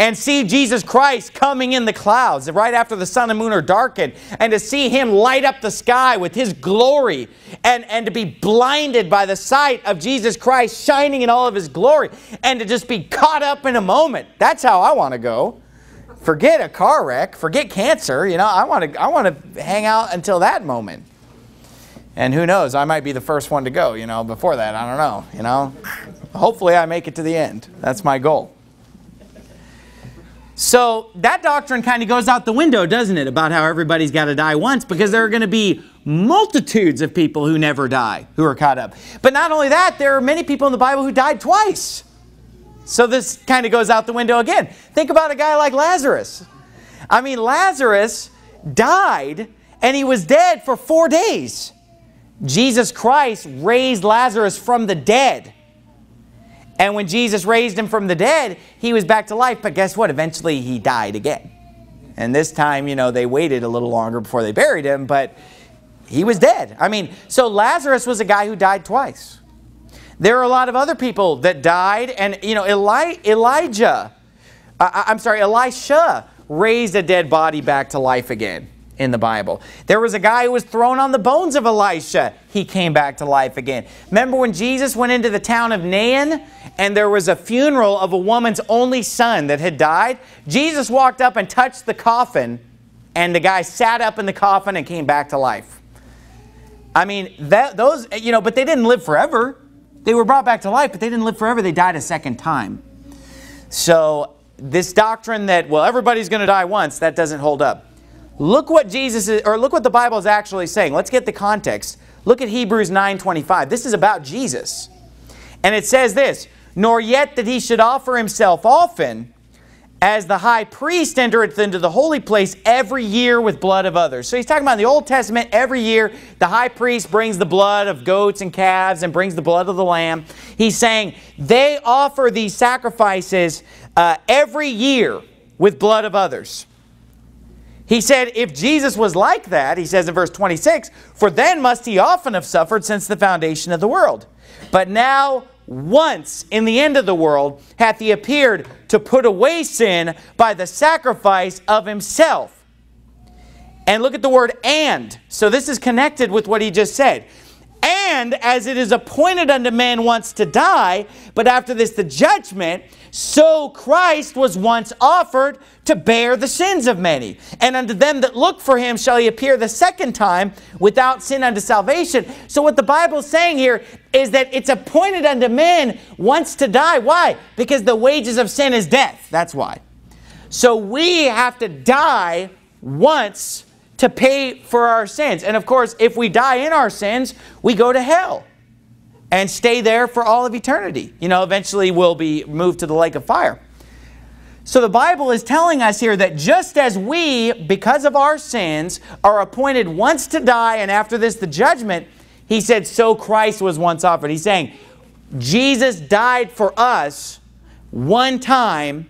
and see Jesus Christ coming in the clouds right after the sun and moon are darkened, and to see him light up the sky with his glory, and, and to be blinded by the sight of Jesus Christ shining in all of his glory, and to just be caught up in a moment. That's how I want to go. Forget a car wreck, forget cancer. You know, I want to I want to hang out until that moment. And who knows, I might be the first one to go, you know, before that, I don't know, you know. Hopefully I make it to the end. That's my goal. So that doctrine kind of goes out the window, doesn't it, about how everybody's got to die once because there are going to be multitudes of people who never die, who are caught up. But not only that, there are many people in the Bible who died twice. So this kind of goes out the window again. Think about a guy like Lazarus. I mean, Lazarus died and he was dead for four days. Jesus Christ raised Lazarus from the dead. And when Jesus raised him from the dead, he was back to life. But guess what? Eventually he died again. And this time, you know, they waited a little longer before they buried him, but he was dead. I mean, so Lazarus was a guy who died twice. There are a lot of other people that died, and you know, Eli Elijah, uh, I'm sorry, Elisha raised a dead body back to life again in the Bible. There was a guy who was thrown on the bones of Elisha. He came back to life again. Remember when Jesus went into the town of Nain and there was a funeral of a woman's only son that had died? Jesus walked up and touched the coffin and the guy sat up in the coffin and came back to life. I mean, that, those, you know, but they didn't live forever. They were brought back to life, but they didn't live forever. They died a second time. So this doctrine that, well, everybody's going to die once, that doesn't hold up. Look what Jesus is, or look what the Bible is actually saying. Let's get the context. Look at Hebrews 9.25. This is about Jesus. And it says this, Nor yet that he should offer himself often, as the high priest entereth into the holy place every year with blood of others. So he's talking about in the Old Testament, every year the high priest brings the blood of goats and calves and brings the blood of the lamb. He's saying they offer these sacrifices uh, every year with blood of others. He said, if Jesus was like that, he says in verse 26, for then must he often have suffered since the foundation of the world. But now once in the end of the world hath he appeared to put away sin by the sacrifice of himself. And look at the word and. So this is connected with what he just said. And as it is appointed unto man once to die, but after this the judgment, so Christ was once offered to bear the sins of many. And unto them that look for him shall he appear the second time without sin unto salvation. So what the Bible is saying here is that it's appointed unto men once to die. Why? Because the wages of sin is death. That's why. So we have to die once to pay for our sins. And of course, if we die in our sins, we go to hell and stay there for all of eternity. You know, eventually we'll be moved to the lake of fire. So the Bible is telling us here that just as we, because of our sins, are appointed once to die and after this the judgment, he said, so Christ was once offered. He's saying, Jesus died for us one time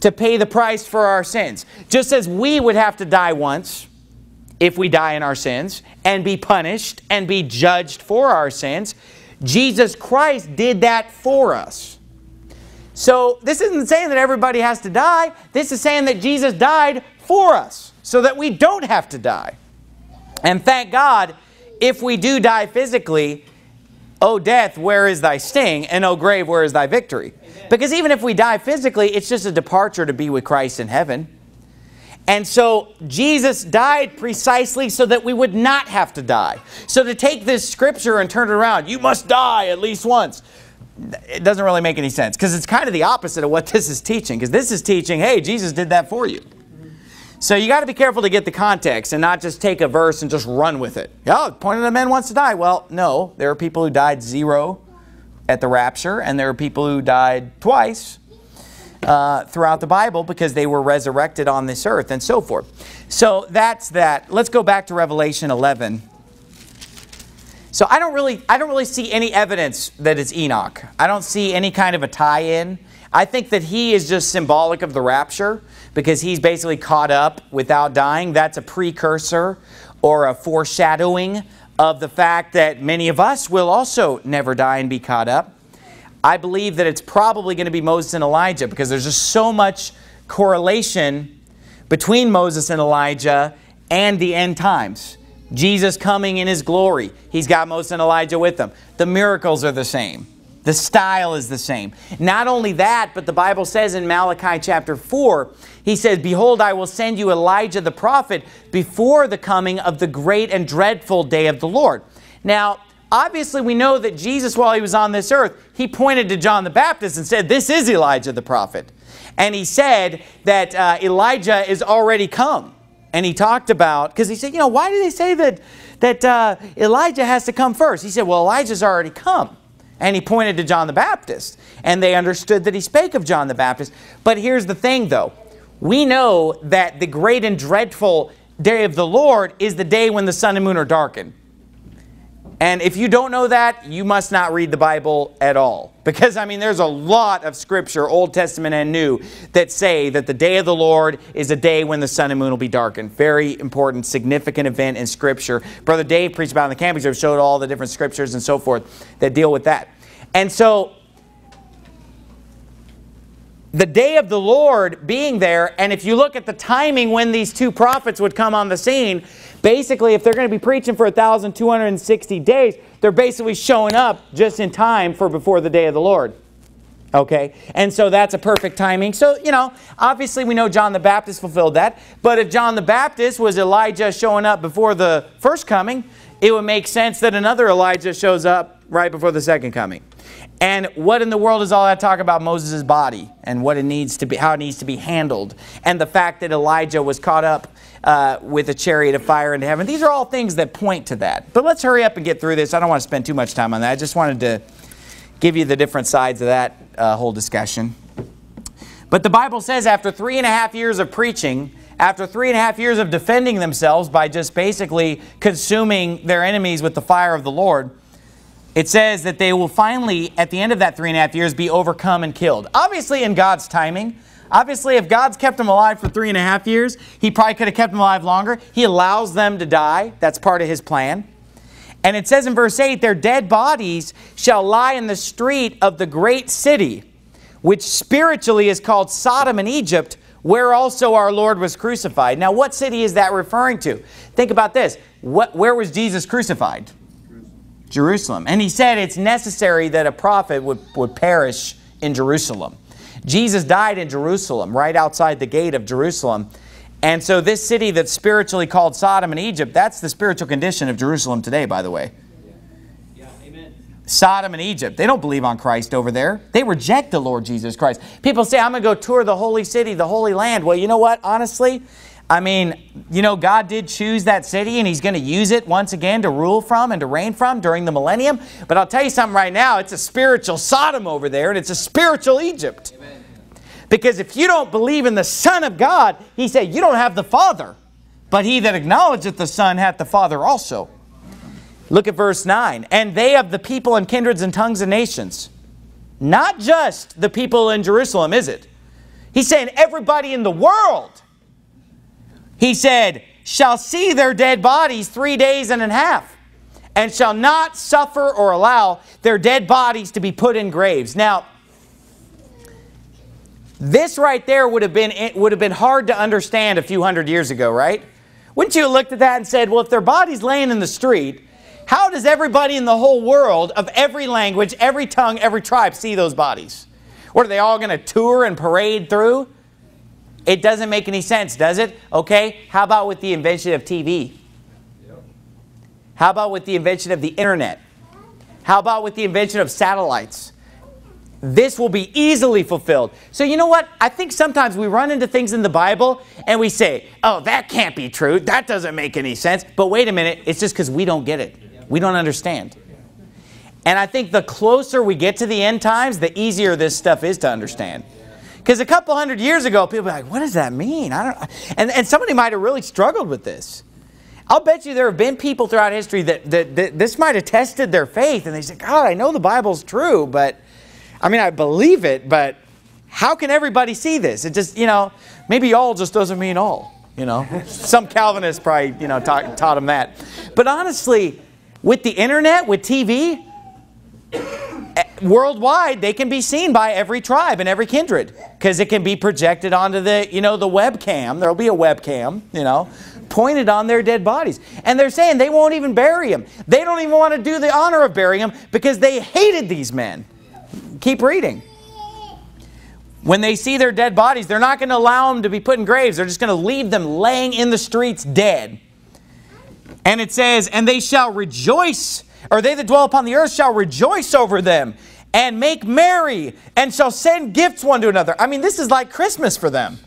to pay the price for our sins. Just as we would have to die once, if we die in our sins and be punished and be judged for our sins. Jesus Christ did that for us. So this isn't saying that everybody has to die. This is saying that Jesus died for us so that we don't have to die. And thank God, if we do die physically, O death, where is thy sting? And O grave, where is thy victory? Amen. Because even if we die physically, it's just a departure to be with Christ in heaven. And so Jesus died precisely so that we would not have to die. So to take this scripture and turn it around, you must die at least once, it doesn't really make any sense because it's kind of the opposite of what this is teaching because this is teaching, hey, Jesus did that for you. So you got to be careful to get the context and not just take a verse and just run with it. Oh, point of the man wants to die. Well, no, there are people who died zero at the rapture and there are people who died twice uh, throughout the Bible because they were resurrected on this earth and so forth. So that's that. Let's go back to Revelation 11. So I don't really, I don't really see any evidence that it's Enoch. I don't see any kind of a tie-in. I think that he is just symbolic of the rapture because he's basically caught up without dying. That's a precursor or a foreshadowing of the fact that many of us will also never die and be caught up. I believe that it's probably going to be Moses and Elijah because there's just so much correlation between Moses and Elijah and the end times. Jesus coming in his glory. He's got Moses and Elijah with him. The miracles are the same. The style is the same. Not only that, but the Bible says in Malachi chapter 4, he says, Behold, I will send you Elijah the prophet before the coming of the great and dreadful day of the Lord. Now, Obviously, we know that Jesus, while he was on this earth, he pointed to John the Baptist and said, This is Elijah the prophet. And he said that uh, Elijah is already come. And he talked about, because he said, you know, why do they say that, that uh, Elijah has to come first? He said, well, Elijah's already come. And he pointed to John the Baptist. And they understood that he spake of John the Baptist. But here's the thing, though. We know that the great and dreadful day of the Lord is the day when the sun and moon are darkened. And if you don't know that, you must not read the Bible at all. Because, I mean, there's a lot of scripture, Old Testament and New, that say that the day of the Lord is a day when the sun and moon will be darkened. Very important, significant event in scripture. Brother Dave preached about on the campus, showed all the different scriptures and so forth that deal with that. And so, the day of the Lord being there, and if you look at the timing when these two prophets would come on the scene, basically, if they're going to be preaching for 1,260 days, they're basically showing up just in time for before the day of the Lord. Okay? And so that's a perfect timing. So, you know, obviously we know John the Baptist fulfilled that. But if John the Baptist was Elijah showing up before the first coming, it would make sense that another Elijah shows up right before the second coming. And what in the world is all that talk about Moses' body and what it needs to be, how it needs to be handled, and the fact that Elijah was caught up uh, with a chariot of fire into heaven? These are all things that point to that. But let's hurry up and get through this. I don't want to spend too much time on that. I just wanted to give you the different sides of that uh, whole discussion. But the Bible says after three and a half years of preaching, after three and a half years of defending themselves by just basically consuming their enemies with the fire of the Lord, it says that they will finally, at the end of that three and a half years, be overcome and killed. Obviously, in God's timing. Obviously, if God's kept them alive for three and a half years, He probably could have kept them alive longer. He allows them to die. That's part of His plan. And it says in verse 8, Their dead bodies shall lie in the street of the great city, which spiritually is called Sodom and Egypt, where also our Lord was crucified. Now, what city is that referring to? Think about this. What, where was Jesus crucified? Jerusalem. And he said it's necessary that a prophet would, would perish in Jerusalem. Jesus died in Jerusalem, right outside the gate of Jerusalem. And so this city that's spiritually called Sodom and Egypt, that's the spiritual condition of Jerusalem today, by the way. Yeah. Sodom and Egypt. They don't believe on Christ over there. They reject the Lord Jesus Christ. People say, I'm going to go tour the holy city, the holy land. Well, you know what? Honestly, I mean, you know, God did choose that city and he's going to use it once again to rule from and to reign from during the millennium. But I'll tell you something right now, it's a spiritual Sodom over there and it's a spiritual Egypt. Amen. Because if you don't believe in the Son of God, he said, you don't have the Father. But he that acknowledgeth the Son hath the Father also. Look at verse 9. And they of the people and kindreds and tongues and nations. Not just the people in Jerusalem, is it? He's saying everybody in the world. He said, shall see their dead bodies three days and a half, and shall not suffer or allow their dead bodies to be put in graves. Now, this right there would have been it would have been hard to understand a few hundred years ago, right? Wouldn't you have looked at that and said, well, if their body's laying in the street, how does everybody in the whole world of every language, every tongue, every tribe see those bodies? What are they all going to tour and parade through? It doesn't make any sense, does it? Okay, how about with the invention of TV? How about with the invention of the internet? How about with the invention of satellites? This will be easily fulfilled. So you know what? I think sometimes we run into things in the Bible and we say, oh, that can't be true. That doesn't make any sense. But wait a minute, it's just because we don't get it. We don't understand. And I think the closer we get to the end times, the easier this stuff is to understand. Because a couple hundred years ago, people were like, what does that mean? I don't and, and somebody might have really struggled with this. I'll bet you there have been people throughout history that, that, that this might have tested their faith and they said, God, I know the Bible's true, but I mean, I believe it, but how can everybody see this? It just, you know, maybe all just doesn't mean all, you know. Some Calvinists probably, you know, taught, taught them that. But honestly, with the internet, with TV, worldwide they can be seen by every tribe and every kindred because it can be projected onto the you know the webcam. There'll be a webcam you know pointed on their dead bodies. And they're saying they won't even bury them they don't even want to do the honor of burying them because they hated these men. Keep reading. When they see their dead bodies they're not going to allow them to be put in graves. They're just going to leave them laying in the streets dead. And it says and they shall rejoice or they that dwell upon the earth shall rejoice over them and make merry and shall send gifts one to another. I mean, this is like Christmas for them.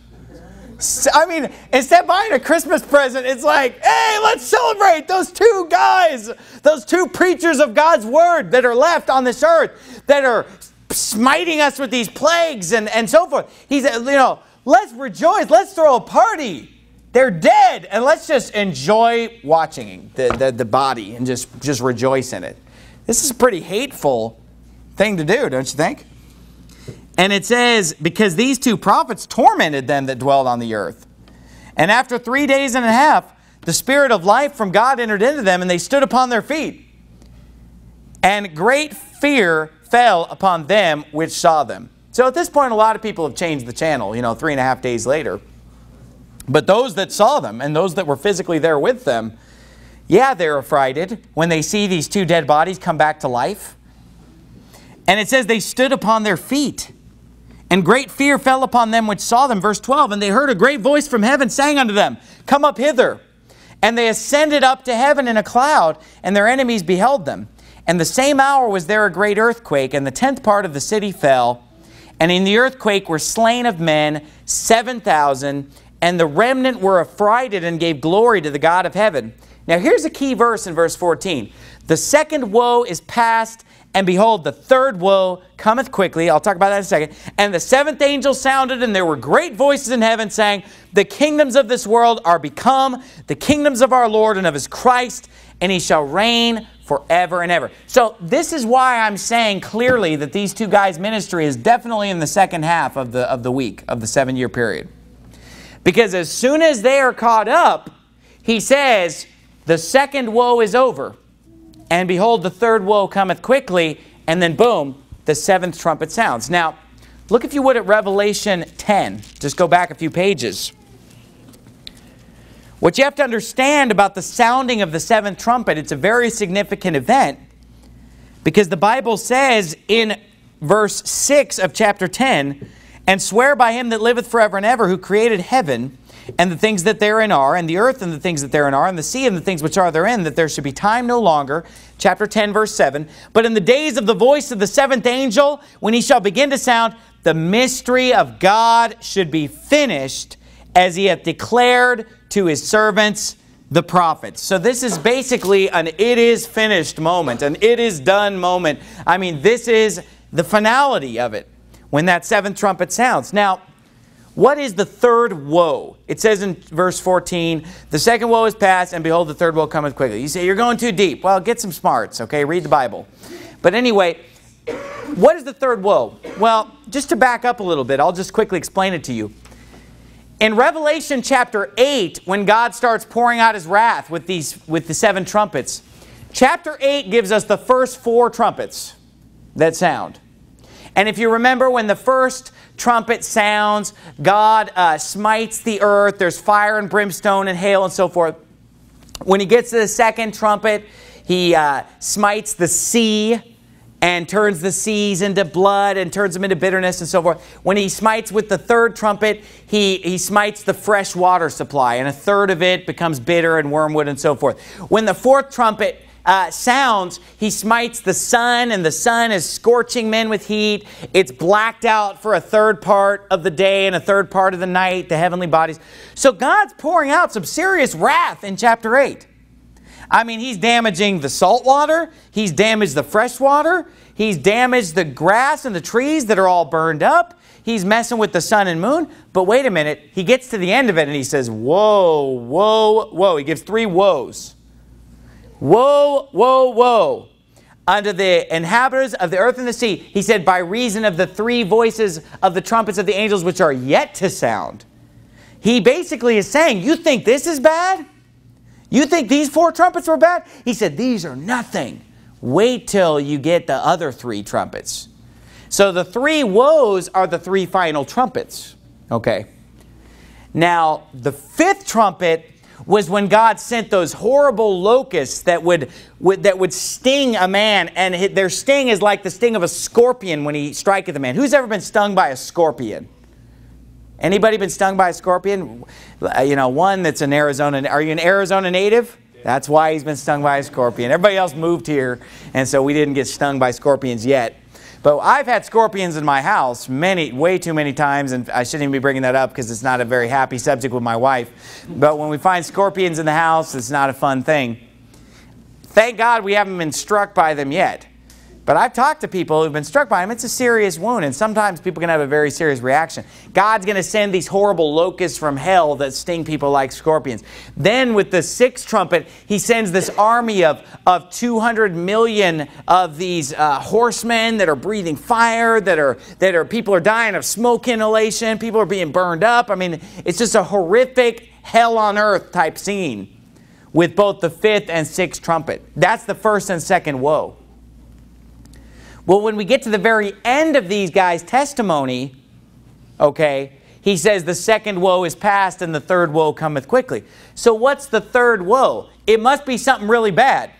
I mean, instead of buying a Christmas present, it's like, hey, let's celebrate those two guys, those two preachers of God's word that are left on this earth that are smiting us with these plagues and, and so forth. He said, you know, let's rejoice, let's throw a party. They're dead, and let's just enjoy watching the, the, the body and just, just rejoice in it. This is a pretty hateful thing to do, don't you think? And it says, because these two prophets tormented them that dwelled on the earth. And after three days and a half, the spirit of life from God entered into them, and they stood upon their feet. And great fear fell upon them which saw them. So at this point, a lot of people have changed the channel, you know, three and a half days later. But those that saw them and those that were physically there with them, yeah, they're affrighted when they see these two dead bodies come back to life. And it says they stood upon their feet. And great fear fell upon them which saw them. Verse 12, And they heard a great voice from heaven saying unto them, Come up hither. And they ascended up to heaven in a cloud, and their enemies beheld them. And the same hour was there a great earthquake, and the tenth part of the city fell. And in the earthquake were slain of men 7,000, and the remnant were affrighted and gave glory to the God of heaven. Now here's a key verse in verse 14. The second woe is past, and behold, the third woe cometh quickly. I'll talk about that in a second. And the seventh angel sounded, and there were great voices in heaven saying, The kingdoms of this world are become the kingdoms of our Lord and of his Christ, and he shall reign forever and ever. So this is why I'm saying clearly that these two guys' ministry is definitely in the second half of the, of the week, of the seven-year period. Because as soon as they are caught up, he says, the second woe is over. And behold, the third woe cometh quickly. And then boom, the seventh trumpet sounds. Now, look if you would at Revelation 10. Just go back a few pages. What you have to understand about the sounding of the seventh trumpet, it's a very significant event Because the Bible says in verse 6 of chapter 10, and swear by him that liveth forever and ever, who created heaven and the things that therein are, and the earth and the things that therein are, and the sea and the things which are therein, that there should be time no longer. Chapter 10, verse 7. But in the days of the voice of the seventh angel, when he shall begin to sound, the mystery of God should be finished, as he hath declared to his servants the prophets. So this is basically an it is finished moment, an it is done moment. I mean, this is the finality of it when that seventh trumpet sounds. Now, what is the third woe? It says in verse 14, the second woe is past, and behold, the third woe cometh quickly. You say, you're going too deep. Well, get some smarts, okay? Read the Bible. But anyway, what is the third woe? Well, just to back up a little bit, I'll just quickly explain it to you. In Revelation chapter 8, when God starts pouring out his wrath with, these, with the seven trumpets, chapter 8 gives us the first four trumpets that sound. And if you remember when the first trumpet sounds, God uh, smites the earth, there's fire and brimstone and hail and so forth. When he gets to the second trumpet, he uh, smites the sea and turns the seas into blood and turns them into bitterness and so forth. When he smites with the third trumpet, he, he smites the fresh water supply, and a third of it becomes bitter and wormwood and so forth. When the fourth trumpet uh, sounds, he smites the sun, and the sun is scorching men with heat. It's blacked out for a third part of the day and a third part of the night, the heavenly bodies. So God's pouring out some serious wrath in chapter 8. I mean, he's damaging the salt water. He's damaged the fresh water. He's damaged the grass and the trees that are all burned up. He's messing with the sun and moon. But wait a minute. He gets to the end of it and he says, whoa, whoa, whoa. He gives three woes. Woe, woe, woe unto the inhabitants of the earth and the sea. He said, by reason of the three voices of the trumpets of the angels which are yet to sound. He basically is saying, you think this is bad? You think these four trumpets were bad? He said, these are nothing. Wait till you get the other three trumpets. So the three woes are the three final trumpets. Okay. Now, the fifth trumpet was when God sent those horrible locusts that would, would, that would sting a man, and their sting is like the sting of a scorpion when he striketh a man. Who's ever been stung by a scorpion? Anybody been stung by a scorpion? Uh, you know, one that's an Arizona. Are you an Arizona native? That's why he's been stung by a scorpion. Everybody else moved here, and so we didn't get stung by scorpions yet. But I've had scorpions in my house many, way too many times, and I shouldn't even be bringing that up because it's not a very happy subject with my wife. But when we find scorpions in the house, it's not a fun thing. Thank God we haven't been struck by them yet. But I've talked to people who've been struck by them. It's a serious wound, and sometimes people can have a very serious reaction. God's going to send these horrible locusts from hell that sting people like scorpions. Then, with the sixth trumpet, he sends this army of, of 200 million of these uh, horsemen that are breathing fire, that are, that are, people are dying of smoke inhalation, people are being burned up. I mean, it's just a horrific hell on earth type scene with both the fifth and sixth trumpet. That's the first and second woe. Well, when we get to the very end of these guys' testimony, okay, he says the second woe is past and the third woe cometh quickly. So what's the third woe? It must be something really bad,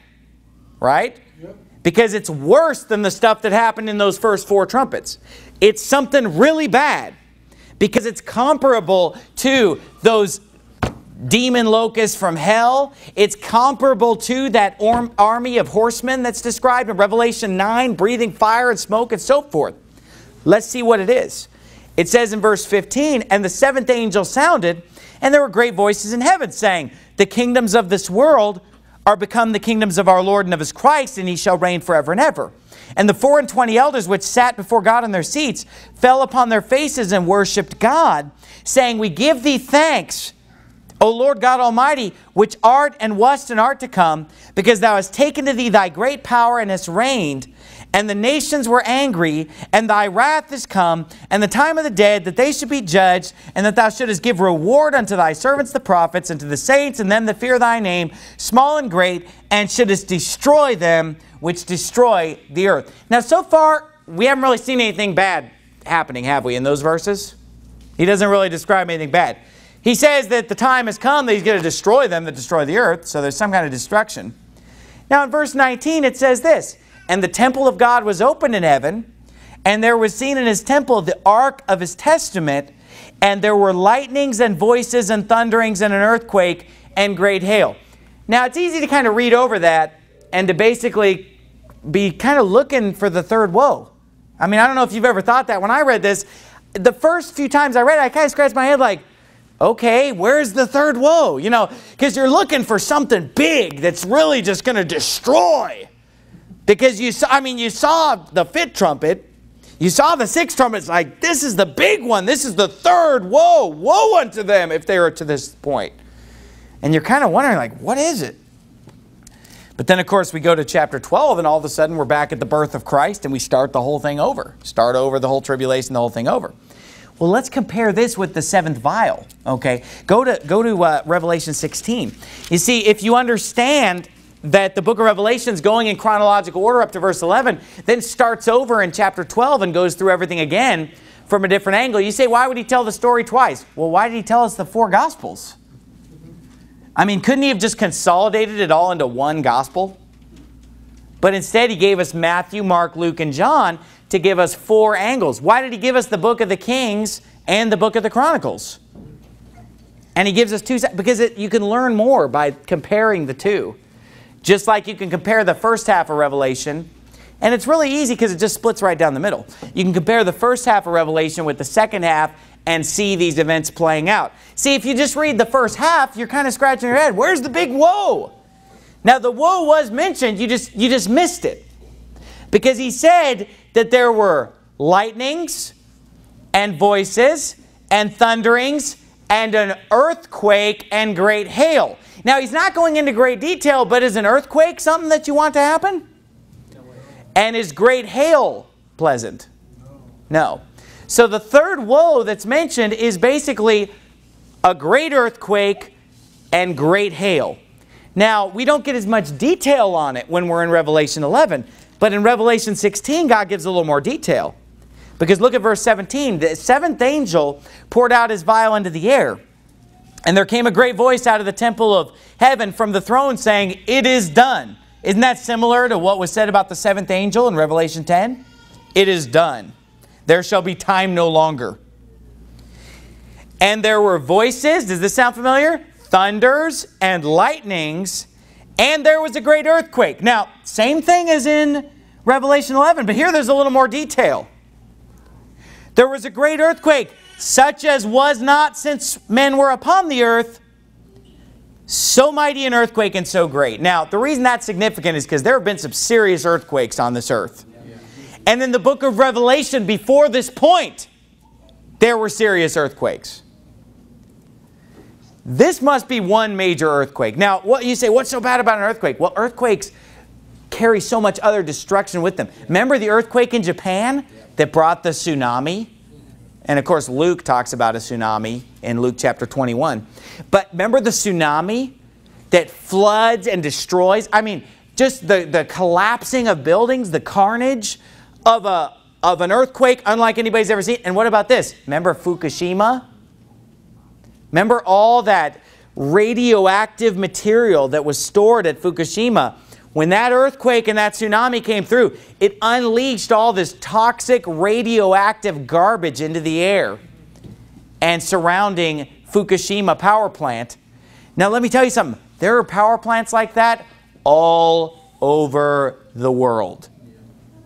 right? Yep. Because it's worse than the stuff that happened in those first four trumpets. It's something really bad because it's comparable to those demon locust from hell. It's comparable to that army of horsemen that's described in Revelation 9, breathing fire and smoke and so forth. Let's see what it is. It says in verse 15, And the seventh angel sounded, and there were great voices in heaven saying, The kingdoms of this world are become the kingdoms of our Lord and of his Christ, and he shall reign forever and ever. And the four and twenty elders which sat before God in their seats fell upon their faces and worshipped God, saying, We give thee thanks, O Lord God Almighty, which art and wast and art to come, because thou hast taken to thee thy great power and hast reigned, and the nations were angry, and thy wrath is come, and the time of the dead, that they should be judged, and that thou shouldest give reward unto thy servants the prophets, and to the saints, and them that fear thy name, small and great, and shouldest destroy them which destroy the earth. Now, so far, we haven't really seen anything bad happening, have we, in those verses? He doesn't really describe anything bad. He says that the time has come that he's going to destroy them that destroy the earth, so there's some kind of destruction. Now in verse 19 it says this, And the temple of God was opened in heaven, and there was seen in his temple the ark of his testament, and there were lightnings and voices and thunderings and an earthquake and great hail. Now, it's easy to kind of read over that and to basically be kind of looking for the third woe. I mean, I don't know if you've ever thought that. When I read this, the first few times I read it, I kind of scratched my head like, okay, where's the third woe? You know, because you're looking for something big that's really just going to destroy. Because you saw, I mean, you saw the fifth trumpet, you saw the sixth trumpet. It's like, this is the big one. This is the third woe. Woe unto them if they are to this point. And you're kind of wondering, like, what is it? But then, of course, we go to chapter 12, and all of a sudden we're back at the birth of Christ, and we start the whole thing over. Start over the whole tribulation, the whole thing over. Well, let's compare this with the seventh vial. Okay, go to go to uh, Revelation 16. You see, if you understand that the book of Revelation is going in chronological order up to verse 11, then starts over in chapter 12 and goes through everything again from a different angle. You say, why would he tell the story twice? Well, why did he tell us the four gospels? I mean, couldn't he have just consolidated it all into one gospel? But instead, he gave us Matthew, Mark, Luke, and John to give us four angles. Why did he give us the book of the Kings and the book of the Chronicles? And he gives us two, because it, you can learn more by comparing the two. Just like you can compare the first half of Revelation, and it's really easy because it just splits right down the middle. You can compare the first half of Revelation with the second half and see these events playing out. See, if you just read the first half, you're kind of scratching your head. Where's the big woe? Now the woe was mentioned, you just you just missed it. Because he said that there were lightnings and voices and thunderings and an earthquake and great hail. Now, he's not going into great detail, but is an earthquake something that you want to happen? And is great hail pleasant? No. So the third woe that's mentioned is basically a great earthquake and great hail. Now, we don't get as much detail on it when we're in Revelation 11, but in Revelation 16, God gives a little more detail. Because look at verse 17. The seventh angel poured out his vial into the air. And there came a great voice out of the temple of heaven from the throne saying, It is done. Isn't that similar to what was said about the seventh angel in Revelation 10? It is done. There shall be time no longer. And there were voices, does this sound familiar? Thunders and lightnings and there was a great earthquake. Now, same thing as in Revelation 11, but here there's a little more detail. There was a great earthquake, such as was not since men were upon the earth, so mighty an earthquake and so great. Now, the reason that's significant is because there have been some serious earthquakes on this earth. And in the book of Revelation, before this point, there were serious earthquakes. This must be one major earthquake. Now, what you say, what's so bad about an earthquake? Well, earthquakes carry so much other destruction with them. Remember the earthquake in Japan that brought the tsunami? And of course, Luke talks about a tsunami in Luke chapter 21. But remember the tsunami that floods and destroys? I mean, just the, the collapsing of buildings, the carnage of, a, of an earthquake unlike anybody's ever seen. And what about this? Remember Fukushima? Remember all that radioactive material that was stored at Fukushima? When that earthquake and that tsunami came through, it unleashed all this toxic radioactive garbage into the air and surrounding Fukushima power plant. Now, let me tell you something. There are power plants like that all over the world.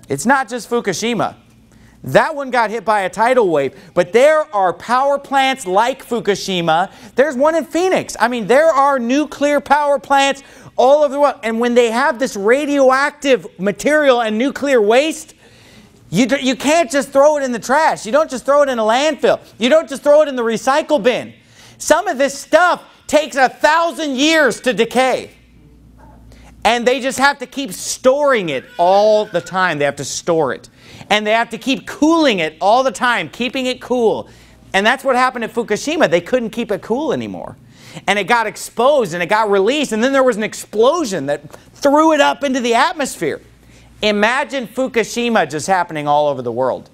It's not just Fukushima. That one got hit by a tidal wave. But there are power plants like Fukushima. There's one in Phoenix. I mean, there are nuclear power plants all over the world. And when they have this radioactive material and nuclear waste, you, you can't just throw it in the trash. You don't just throw it in a landfill. You don't just throw it in the recycle bin. Some of this stuff takes a thousand years to decay. And they just have to keep storing it all the time. They have to store it and they have to keep cooling it all the time, keeping it cool. And that's what happened at Fukushima. They couldn't keep it cool anymore. And it got exposed and it got released, and then there was an explosion that threw it up into the atmosphere. Imagine Fukushima just happening all over the world.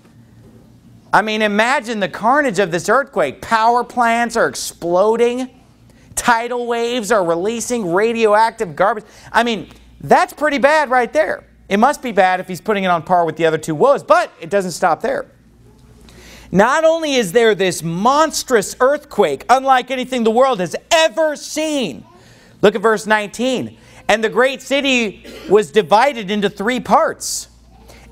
I mean, imagine the carnage of this earthquake. Power plants are exploding, tidal waves are releasing radioactive garbage. I mean, that's pretty bad right there. It must be bad if he's putting it on par with the other two woes, but it doesn't stop there. Not only is there this monstrous earthquake, unlike anything the world has ever seen. Look at verse 19. And the great city was divided into three parts.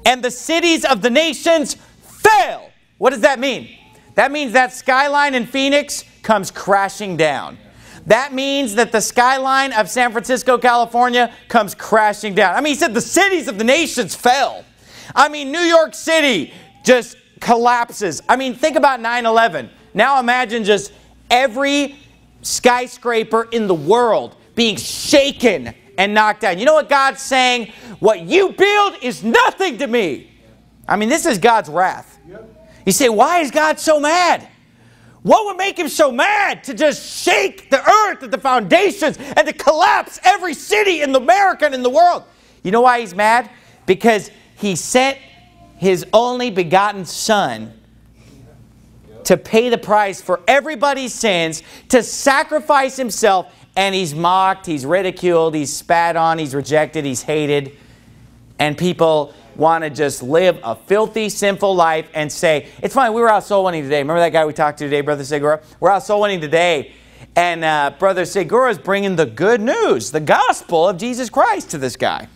And the cities of the nations fell. What does that mean? That means that skyline in Phoenix comes crashing down. That means that the skyline of San Francisco, California comes crashing down. I mean, he said the cities of the nations fell. I mean, New York City just collapses. I mean, think about 9 11. Now imagine just every skyscraper in the world being shaken and knocked down. You know what God's saying? What you build is nothing to me. I mean, this is God's wrath. You say, why is God so mad? What would make him so mad to just shake the earth at the foundations and to collapse every city in America and in the world? You know why he's mad? Because he sent his only begotten son to pay the price for everybody's sins, to sacrifice himself, and he's mocked, he's ridiculed, he's spat on, he's rejected, he's hated, and people want to just live a filthy, sinful life and say, it's fine, we were out soul winning today. Remember that guy we talked to today, Brother Segura? We're out soul winning today. And uh, Brother Segura is bringing the good news, the gospel of Jesus Christ to this guy.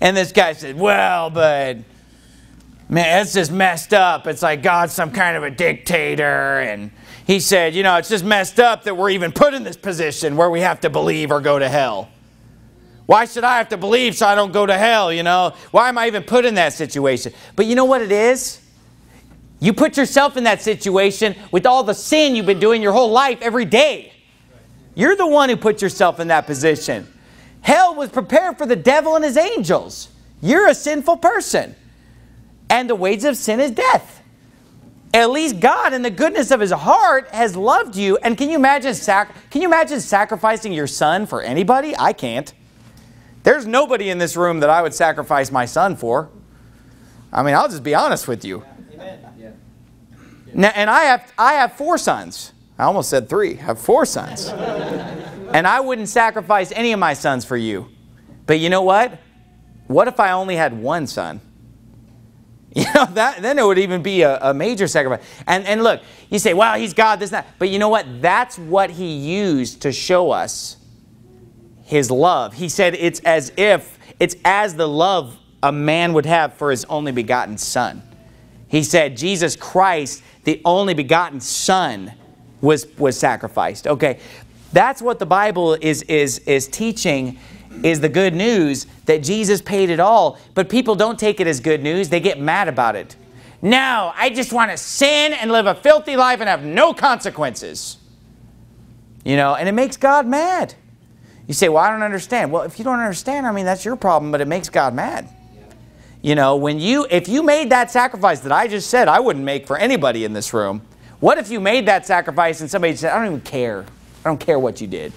And this guy said, well, but man, it's just messed up. It's like God's some kind of a dictator. And he said, you know, it's just messed up that we're even put in this position where we have to believe or go to hell. Why should I have to believe so I don't go to hell, you know? Why am I even put in that situation? But you know what it is? You put yourself in that situation with all the sin you've been doing your whole life every day. You're the one who put yourself in that position. Hell was prepared for the devil and his angels. You're a sinful person. And the wages of sin is death. At least God, in the goodness of his heart, has loved you. And can you imagine, sac can you imagine sacrificing your son for anybody? I can't. There's nobody in this room that I would sacrifice my son for. I mean, I'll just be honest with you. Now, and I have, I have four sons. I almost said three. I have four sons. and I wouldn't sacrifice any of my sons for you. But you know what? What if I only had one son? You know, that, then it would even be a, a major sacrifice. And, and look, you say, well, he's God, this, that. But you know what? That's what he used to show us his love. He said it's as if, it's as the love a man would have for his only begotten son. He said Jesus Christ, the only begotten son, was, was sacrificed. Okay, that's what the Bible is, is, is teaching is the good news that Jesus paid it all. But people don't take it as good news. They get mad about it. No, I just want to sin and live a filthy life and have no consequences. You know, and it makes God mad. You say, well, I don't understand. Well, if you don't understand, I mean, that's your problem, but it makes God mad. You know, when you, if you made that sacrifice that I just said I wouldn't make for anybody in this room, what if you made that sacrifice and somebody said, I don't even care. I don't care what you did.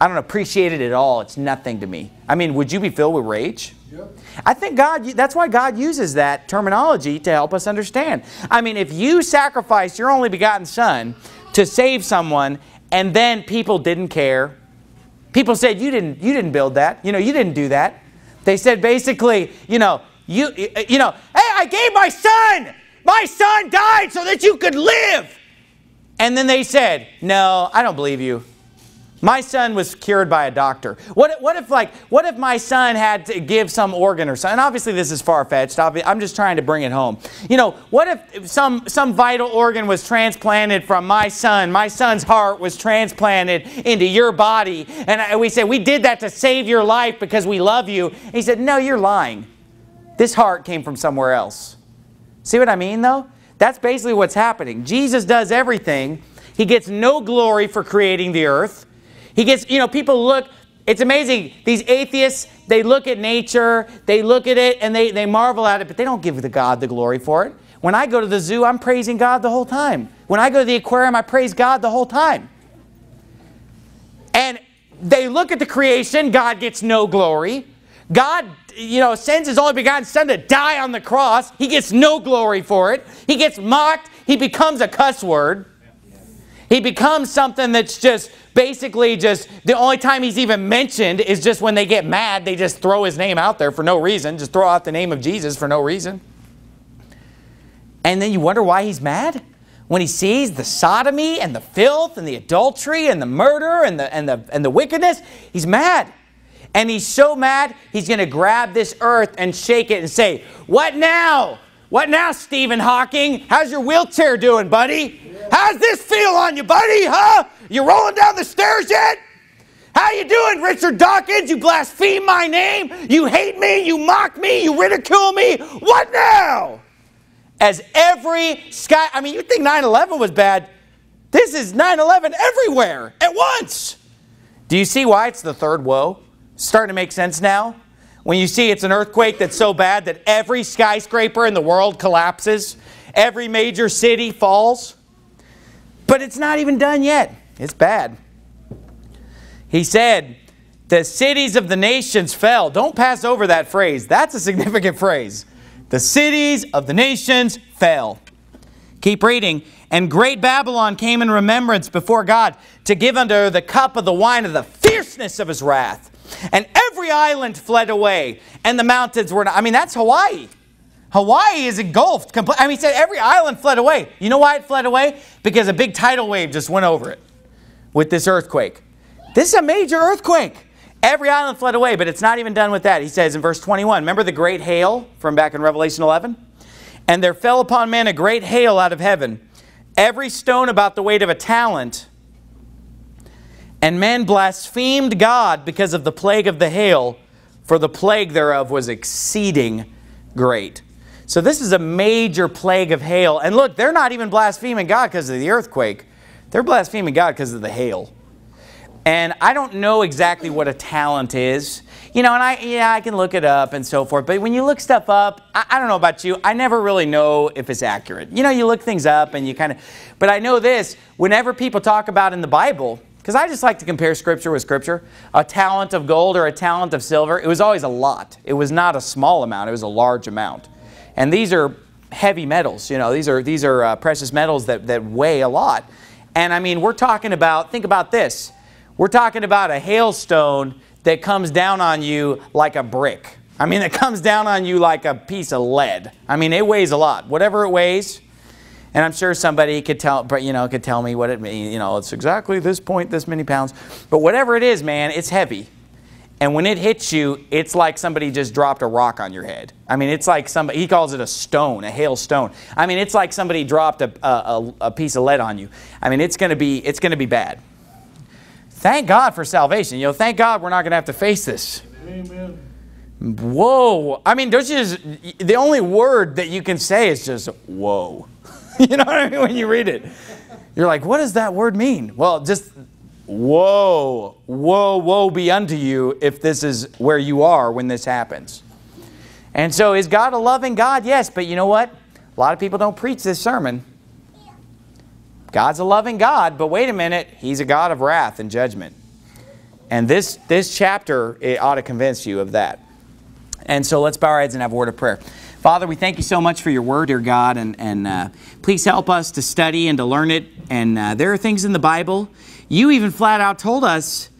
I don't appreciate it at all. It's nothing to me. I mean, would you be filled with rage? Yep. I think God, that's why God uses that terminology to help us understand. I mean, if you sacrifice your only begotten son to save someone and then people didn't care. People said, you didn't, you didn't build that. You know, you didn't do that. They said basically, you know, you, you know, hey, I gave my son. My son died so that you could live. And then they said, no, I don't believe you. My son was cured by a doctor. What, what if like what if my son had to give some organ or something? Obviously this is far-fetched. I'm just trying to bring it home. You know, what if some some vital organ was transplanted from my son? My son's heart was transplanted into your body, and we said we did that to save your life because we love you. And he said, "No, you're lying. This heart came from somewhere else." See what I mean though? That's basically what's happening. Jesus does everything. He gets no glory for creating the earth. He gets, you know, people look, it's amazing. These atheists, they look at nature, they look at it, and they, they marvel at it, but they don't give the God the glory for it. When I go to the zoo, I'm praising God the whole time. When I go to the aquarium, I praise God the whole time. And they look at the creation, God gets no glory. God, you know, sends his only begotten son to die on the cross. He gets no glory for it. He gets mocked. He becomes a cuss word. He becomes something that's just basically just the only time he's even mentioned is just when they get mad. They just throw his name out there for no reason, just throw out the name of Jesus for no reason. And then you wonder why he's mad? When he sees the sodomy and the filth and the adultery and the murder and the, and the, and the wickedness, he's mad. And he's so mad, he's going to grab this earth and shake it and say, What now? What now, Stephen Hawking? How's your wheelchair doing, buddy? How's this feel on you, buddy? Huh? You rolling down the stairs yet? How you doing, Richard Dawkins? You blaspheme my name? You hate me? You mock me? You ridicule me? What now? As every sky, I mean, you think 9-11 was bad. This is 9-11 everywhere at once. Do you see why it's the third woe? Starting to make sense now? When you see it's an earthquake that's so bad that every skyscraper in the world collapses, every major city falls. But it's not even done yet. It's bad. He said, the cities of the nations fell. Don't pass over that phrase. That's a significant phrase. The cities of the nations fell. Keep reading. And great Babylon came in remembrance before God to give unto her the cup of the wine of the fierceness of his wrath. And every island fled away, and the mountains were not. I mean, that's Hawaii. Hawaii is engulfed. I mean, he said every island fled away. You know why it fled away? Because a big tidal wave just went over it with this earthquake. This is a major earthquake. Every island fled away, but it's not even done with that. He says in verse 21, remember the great hail from back in Revelation 11? And there fell upon men a great hail out of heaven, every stone about the weight of a talent. And men blasphemed God because of the plague of the hail, for the plague thereof was exceeding great. So this is a major plague of hail. And look, they're not even blaspheming God because of the earthquake. They're blaspheming God because of the hail. And I don't know exactly what a talent is. You know, and I, yeah, I can look it up and so forth. But when you look stuff up, I, I don't know about you, I never really know if it's accurate. You know, you look things up and you kind of, but I know this, whenever people talk about in the Bible, because I just like to compare scripture with scripture, a talent of gold or a talent of silver, it was always a lot. It was not a small amount, it was a large amount. And these are heavy metals, you know, these are, these are uh, precious metals that, that weigh a lot. And I mean, we're talking about, think about this. We're talking about a hailstone that comes down on you like a brick. I mean, it comes down on you like a piece of lead. I mean, it weighs a lot. Whatever it weighs, and I'm sure somebody could tell, but you know, could tell me what it means. You know, it's exactly this point, this many pounds. But whatever it is, man, it's heavy. And when it hits you, it's like somebody just dropped a rock on your head. I mean, it's like somebody, he calls it a stone, a hail stone. I mean, it's like somebody dropped a, a, a piece of lead on you. I mean, it's going to be, it's going to be bad. Thank God for salvation. You know, thank God we're not going to have to face this. Amen. Whoa. I mean, don't you just, the only word that you can say is just, whoa. you know what I mean? When you read it, you're like, what does that word mean? Well, just Woe, woe, woe be unto you if this is where you are when this happens. And so is God a loving God? Yes, but you know what? A lot of people don't preach this sermon. God's a loving God, but wait a minute, He's a God of wrath and judgment. And this, this chapter, it ought to convince you of that. And so let's bow our heads and have a word of prayer. Father, we thank you so much for your word, dear God, and, and uh, please help us to study and to learn it. And uh, there are things in the Bible you even flat out told us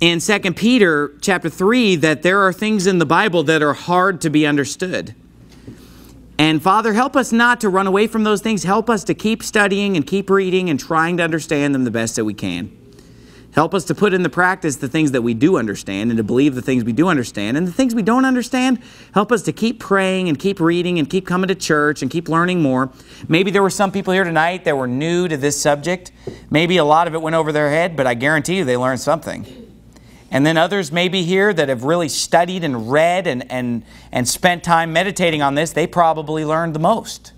in 2 Peter chapter 3 that there are things in the Bible that are hard to be understood. And Father, help us not to run away from those things. Help us to keep studying and keep reading and trying to understand them the best that we can. Help us to put into practice the things that we do understand and to believe the things we do understand. And the things we don't understand, help us to keep praying and keep reading and keep coming to church and keep learning more. Maybe there were some people here tonight that were new to this subject. Maybe a lot of it went over their head, but I guarantee you they learned something. And then others may be here that have really studied and read and, and, and spent time meditating on this. They probably learned the most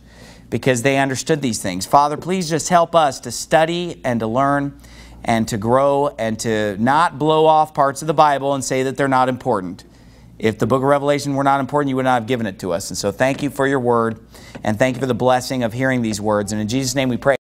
because they understood these things. Father, please just help us to study and to learn and to grow and to not blow off parts of the Bible and say that they're not important. If the book of Revelation were not important, you would not have given it to us. And so thank you for your word, and thank you for the blessing of hearing these words. And in Jesus' name we pray.